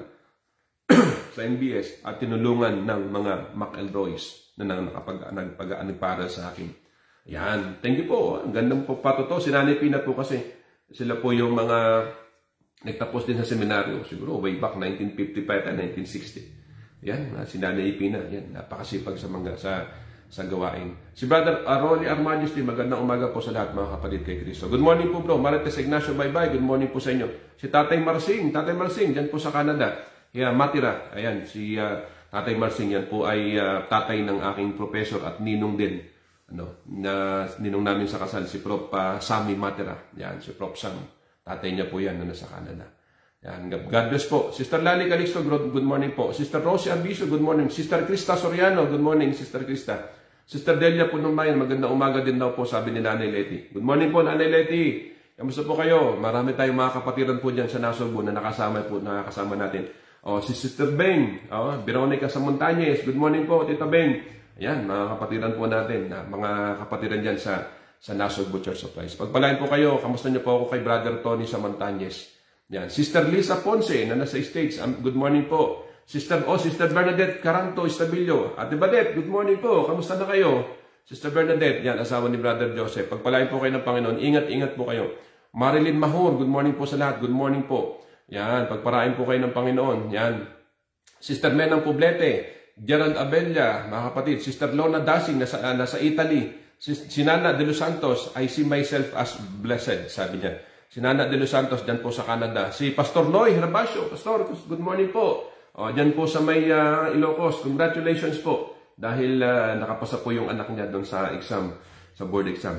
sa NBS at tinulungan ng mga McElroys na nakapag, nagpag sa akin. Yan, thank you po. Ang gandang po patuto. Si Nanay Pina po kasi, sila po yung mga Nagtapos din sa seminaryo, siguro way back 1955 at 1960. Yan, uh, si Nanay Ipina, yan, napakasipag sa mga sa sa gawain. Si Brother Aroli Armadius din, magandang umaga po sa lahat mga kapatid kay Kristo. Good morning po bro, Marites Ignacio, bye-bye. Good morning po sa inyo. Si Tatay Marsing, Tatay Marsing, dyan po sa Canada. Yeah, Matira, ayan, si uh, Tatay Marsing, yan po ay uh, tatay ng aking professor at ninong din. Ano, na ninong namin sa kasal, si Prof. Uh, Sammy Matira. Yan, si Prof. Sam. Tatay niya po yan na nasa Canada. Yan. God bless po. Sister Lali Calixto, good morning po. Sister Rosie Abiso, good morning. Sister Krista Soriano, good morning, Sister Krista. Sister Delia Punumbayan, magandang umaga din daw po, sabi ni Nanay Leti. Good morning po, Nanay Leti. Kamusta po kayo? Marami tayong mga kapatiran po dyan sa Nasugbo na nakasama po, nakakasama natin. O, si Sister Beng, o, Veronica sa Montañez, good morning po, Tita Beng. Ayan, mga kapatiran po natin, mga kapatiran dyan sa sa Nasugbo Church of. Pagpalain po kayo, kamusta niyo po ako kay Brother Tony sa Montañez. Yan. Sister Lisa Ponce na nasa States, um, good morning po. Sister, oh, Sister Bernadette Caranto Estabilio. Ate Badet, good morning po. Kamusta na kayo? Sister Bernadette, yan, asawa ni Brother Joseph. Pagpalain po kayo ng Panginoon. Ingat-ingat po kayo. Marilyn Mahor, good morning po sa lahat. Good morning po. Yan, pagparain po kayo ng Panginoon. Yan. Sister Menang Poblete, Gerald Abella, mga kapatid. Sister Lona Dasing, nasa, uh, nasa Italy. Si, si Nana de los Santos, I see myself as blessed, sabi niya. Si Nana de los Santos, dyan po sa Canada. Si Pastor Noy Herbacio, Pastor, good morning po. O, dyan po sa may uh, Ilocos, congratulations po. Dahil uh, nakapasa po yung anak niya doon sa exam, sa board exam.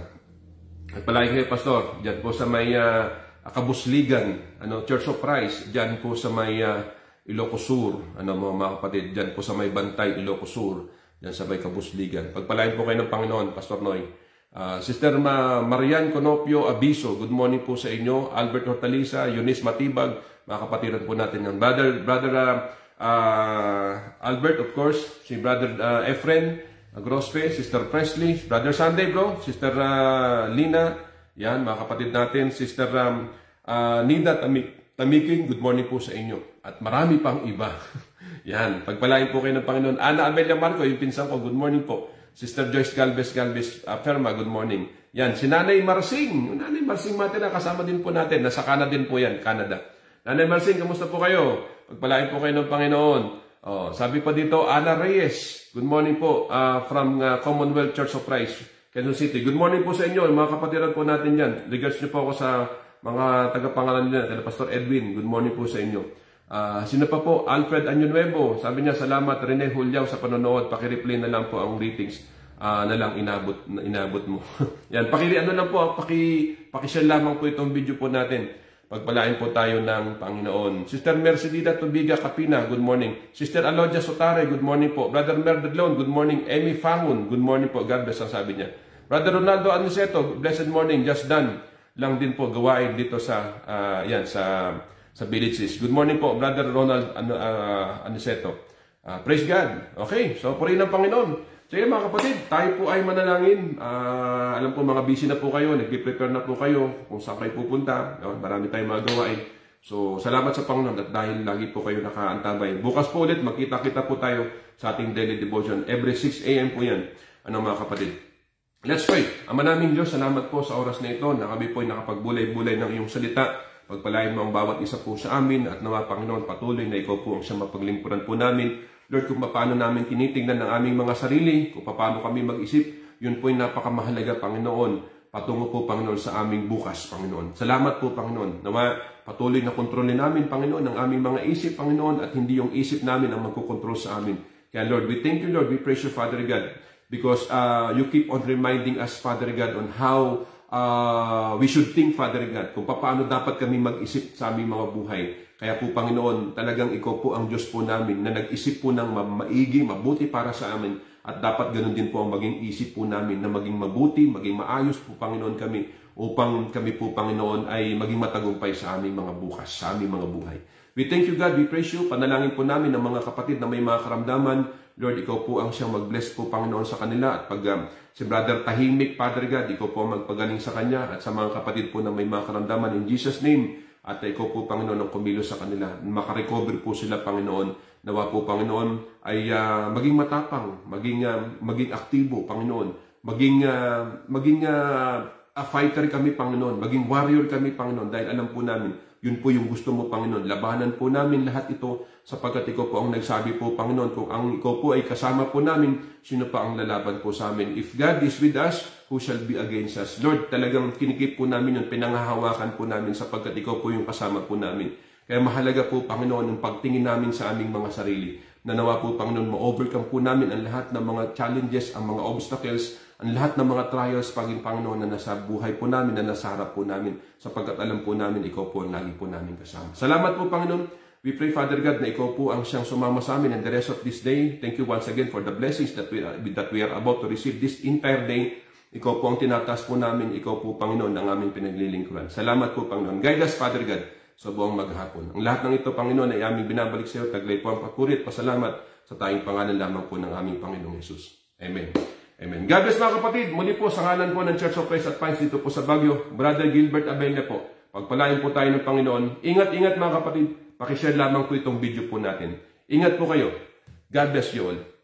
At palagi kayo, Pastor, dyan po sa may uh, Kabusligan, ano, Church of Christ, dyan po sa may uh, Ilocos Sur, ano mga kapatid, dyan po sa may Bantay, Ilocos Sur yan sa may kabusligan. Pagpalain po kayo ng Panginoon, Pastor Noy. Uh, Sister Ma Marian Conopio Abiso, good morning po sa inyo. Albert Hortaliza, Eunice Matibag, mga kapatiran po natin yan. Brother, brother uh, uh, Albert, of course, si Brother uh, Efren Grospe, Sister Presley, Brother Sunday, bro, Sister uh, Lina, yan, mga kapatid natin, Sister um, uh, Nida Tamik, Tamiking, good morning po sa inyo. At marami pang iba. Yan, pagpalain po kayo ng Panginoon. Ana Amelia Marco, yung pinsan ko, good morning po. Sister Joyce Galvez Galvez uh, Ferma, good morning. Yan, si Nanay Marsing. Yung Nanay Marsing Matira, kasama din po natin. Nasa Canada din po yan, Canada. Nanay Marsing, kamusta po kayo? Pagpalain po kayo ng Panginoon. Oh, sabi pa dito, Ana Reyes. Good morning po uh, from uh, Commonwealth Church of Christ, Quezon City. Good morning po sa inyo, mga kapatiran po natin yan. Regards niyo po ako sa mga tagapangalan nila, Pastor Edwin. Good morning po sa inyo. Uh, sino pa po? Alfred Anyunuevo. Sabi niya, salamat Rene Hulyaw sa panonood. Paki-replay na lang po ang ratings uh, na lang inabot, na inabot mo. Yan, paki ano lang po, paki, paki-share lamang po itong video po natin. Pagpalain po tayo ng Panginoon. Sister Mercedita Tubiga Kapina, good morning. Sister Alodia Sotare, good morning po. Brother Merdadlon, good morning. Amy Fangun, good morning po. God bless ang sabi niya. Brother Ronaldo Aniceto, blessed morning, just done. Lang din po gawain dito sa, uh, yan, sa sa villages. Good morning po, Brother Ronald ano, uh, Aniceto. Ah, praise God. Okay, so purihin ng Panginoon. Sige mga kapatid, tayo po ay manalangin. Ah, alam po mga busy na po kayo, nagpe-prepare na po kayo kung saan kayo pupunta. No? Marami tayong mga gawain. So, salamat sa Panginoon at dahil lagi po kayo nakaantabay. Bukas po ulit, magkita-kita po tayo sa ating daily devotion. Every 6 a.m. po yan. Ano mga kapatid? Let's pray. Ama naming Diyos, salamat po sa oras na ito na kami po ay nakapagbulay-bulay ng iyong salita. Pagpalain mo ang bawat isa po sa amin at nawa Panginoon patuloy na ikaw po ang siyang mapaglingkuran po namin Lord, kung paano namin tinitingnan ang aming mga sarili, kung paano kami mag-isip, yun po yung napakamahalaga, Panginoon. Patungo po, Panginoon, sa aming bukas, Panginoon. Salamat po, Panginoon. Nawa, patuloy na kontrolin namin, Panginoon, ang aming mga isip, Panginoon, at hindi yung isip namin ang magkukontrol sa amin. Kaya, Lord, we thank you, Lord. We praise you, Father God, because uh, you keep on reminding us, Father God, on how uh, we should think, Father God, kung paano dapat kami mag-isip sa aming mga buhay. Kaya po, Panginoon, talagang ikaw po ang Diyos po namin na nag-isip po ng maigi, mabuti para sa amin. At dapat ganun din po ang maging isip po namin na maging mabuti, maging maayos po, Panginoon, kami upang kami po, Panginoon, ay maging matagumpay sa aming mga bukas, sa aming mga buhay. We thank you, God. We praise you. Panalangin po namin ng mga kapatid na may mga karamdaman. Lord, ikaw po ang siyang mag-bless po, Panginoon, sa kanila. At pag um, si Brother Tahimik, Father God, ikaw po magpagaling sa kanya. At sa mga kapatid po na may mga karamdaman, in Jesus' name, at ikaw po, Panginoon, ang kumilos sa kanila. Makarecover po sila, Panginoon. Nawa po, Panginoon, ay uh, maging matapang, maging, uh, maging aktibo, Panginoon. Maging, uh, maging uh, a fighter kami, Panginoon. Maging warrior kami, Panginoon. Dahil alam po namin, yun po yung gusto mo, Panginoon. Labanan po namin lahat ito sapagkat ikaw po ang nagsabi po, Panginoon, kung ang ikaw po ay kasama po namin, sino pa ang lalaban po sa amin? If God is with us, who shall be against us. Lord, talagang kinikip po namin yun, pinangahawakan po namin sapagkat ikaw po yung kasama po namin. Kaya mahalaga po, Panginoon, ang pagtingin namin sa aming mga sarili. Nanawa po, Panginoon, ma-overcome po namin ang lahat ng mga challenges, ang mga obstacles, ang lahat ng mga trials, paging Panginoon, na nasa buhay po namin, na nasa harap po namin, sapagkat alam po namin, ikaw po ang lagi po namin kasama. Salamat po, Panginoon. We pray, Father God, na ikaw po ang siyang sumama sa amin and the rest of this day. Thank you once again for the blessings that we, that we are about to receive this entire day. Ikaw po ang tinataas po namin. Ikaw po, Panginoon, ang aming pinaglilingkuran. Salamat po, Panginoon. Guide us, Father God, sa buong maghapon. Ang lahat ng ito, Panginoon, ay aming binabalik sa iyo. Taglay po ang pakurit, pasalamat sa tayong pangalan lamang po ng aming Panginoong Yesus. Amen. Amen. God bless mga kapatid. Muli po sa ngalan po ng Church of Christ at Pines dito po sa Baguio. Brother Gilbert Abella po. Pagpalain po tayo ng Panginoon. Ingat-ingat mga kapatid. Pakishare lamang po itong video po natin. Ingat po kayo. God bless you all.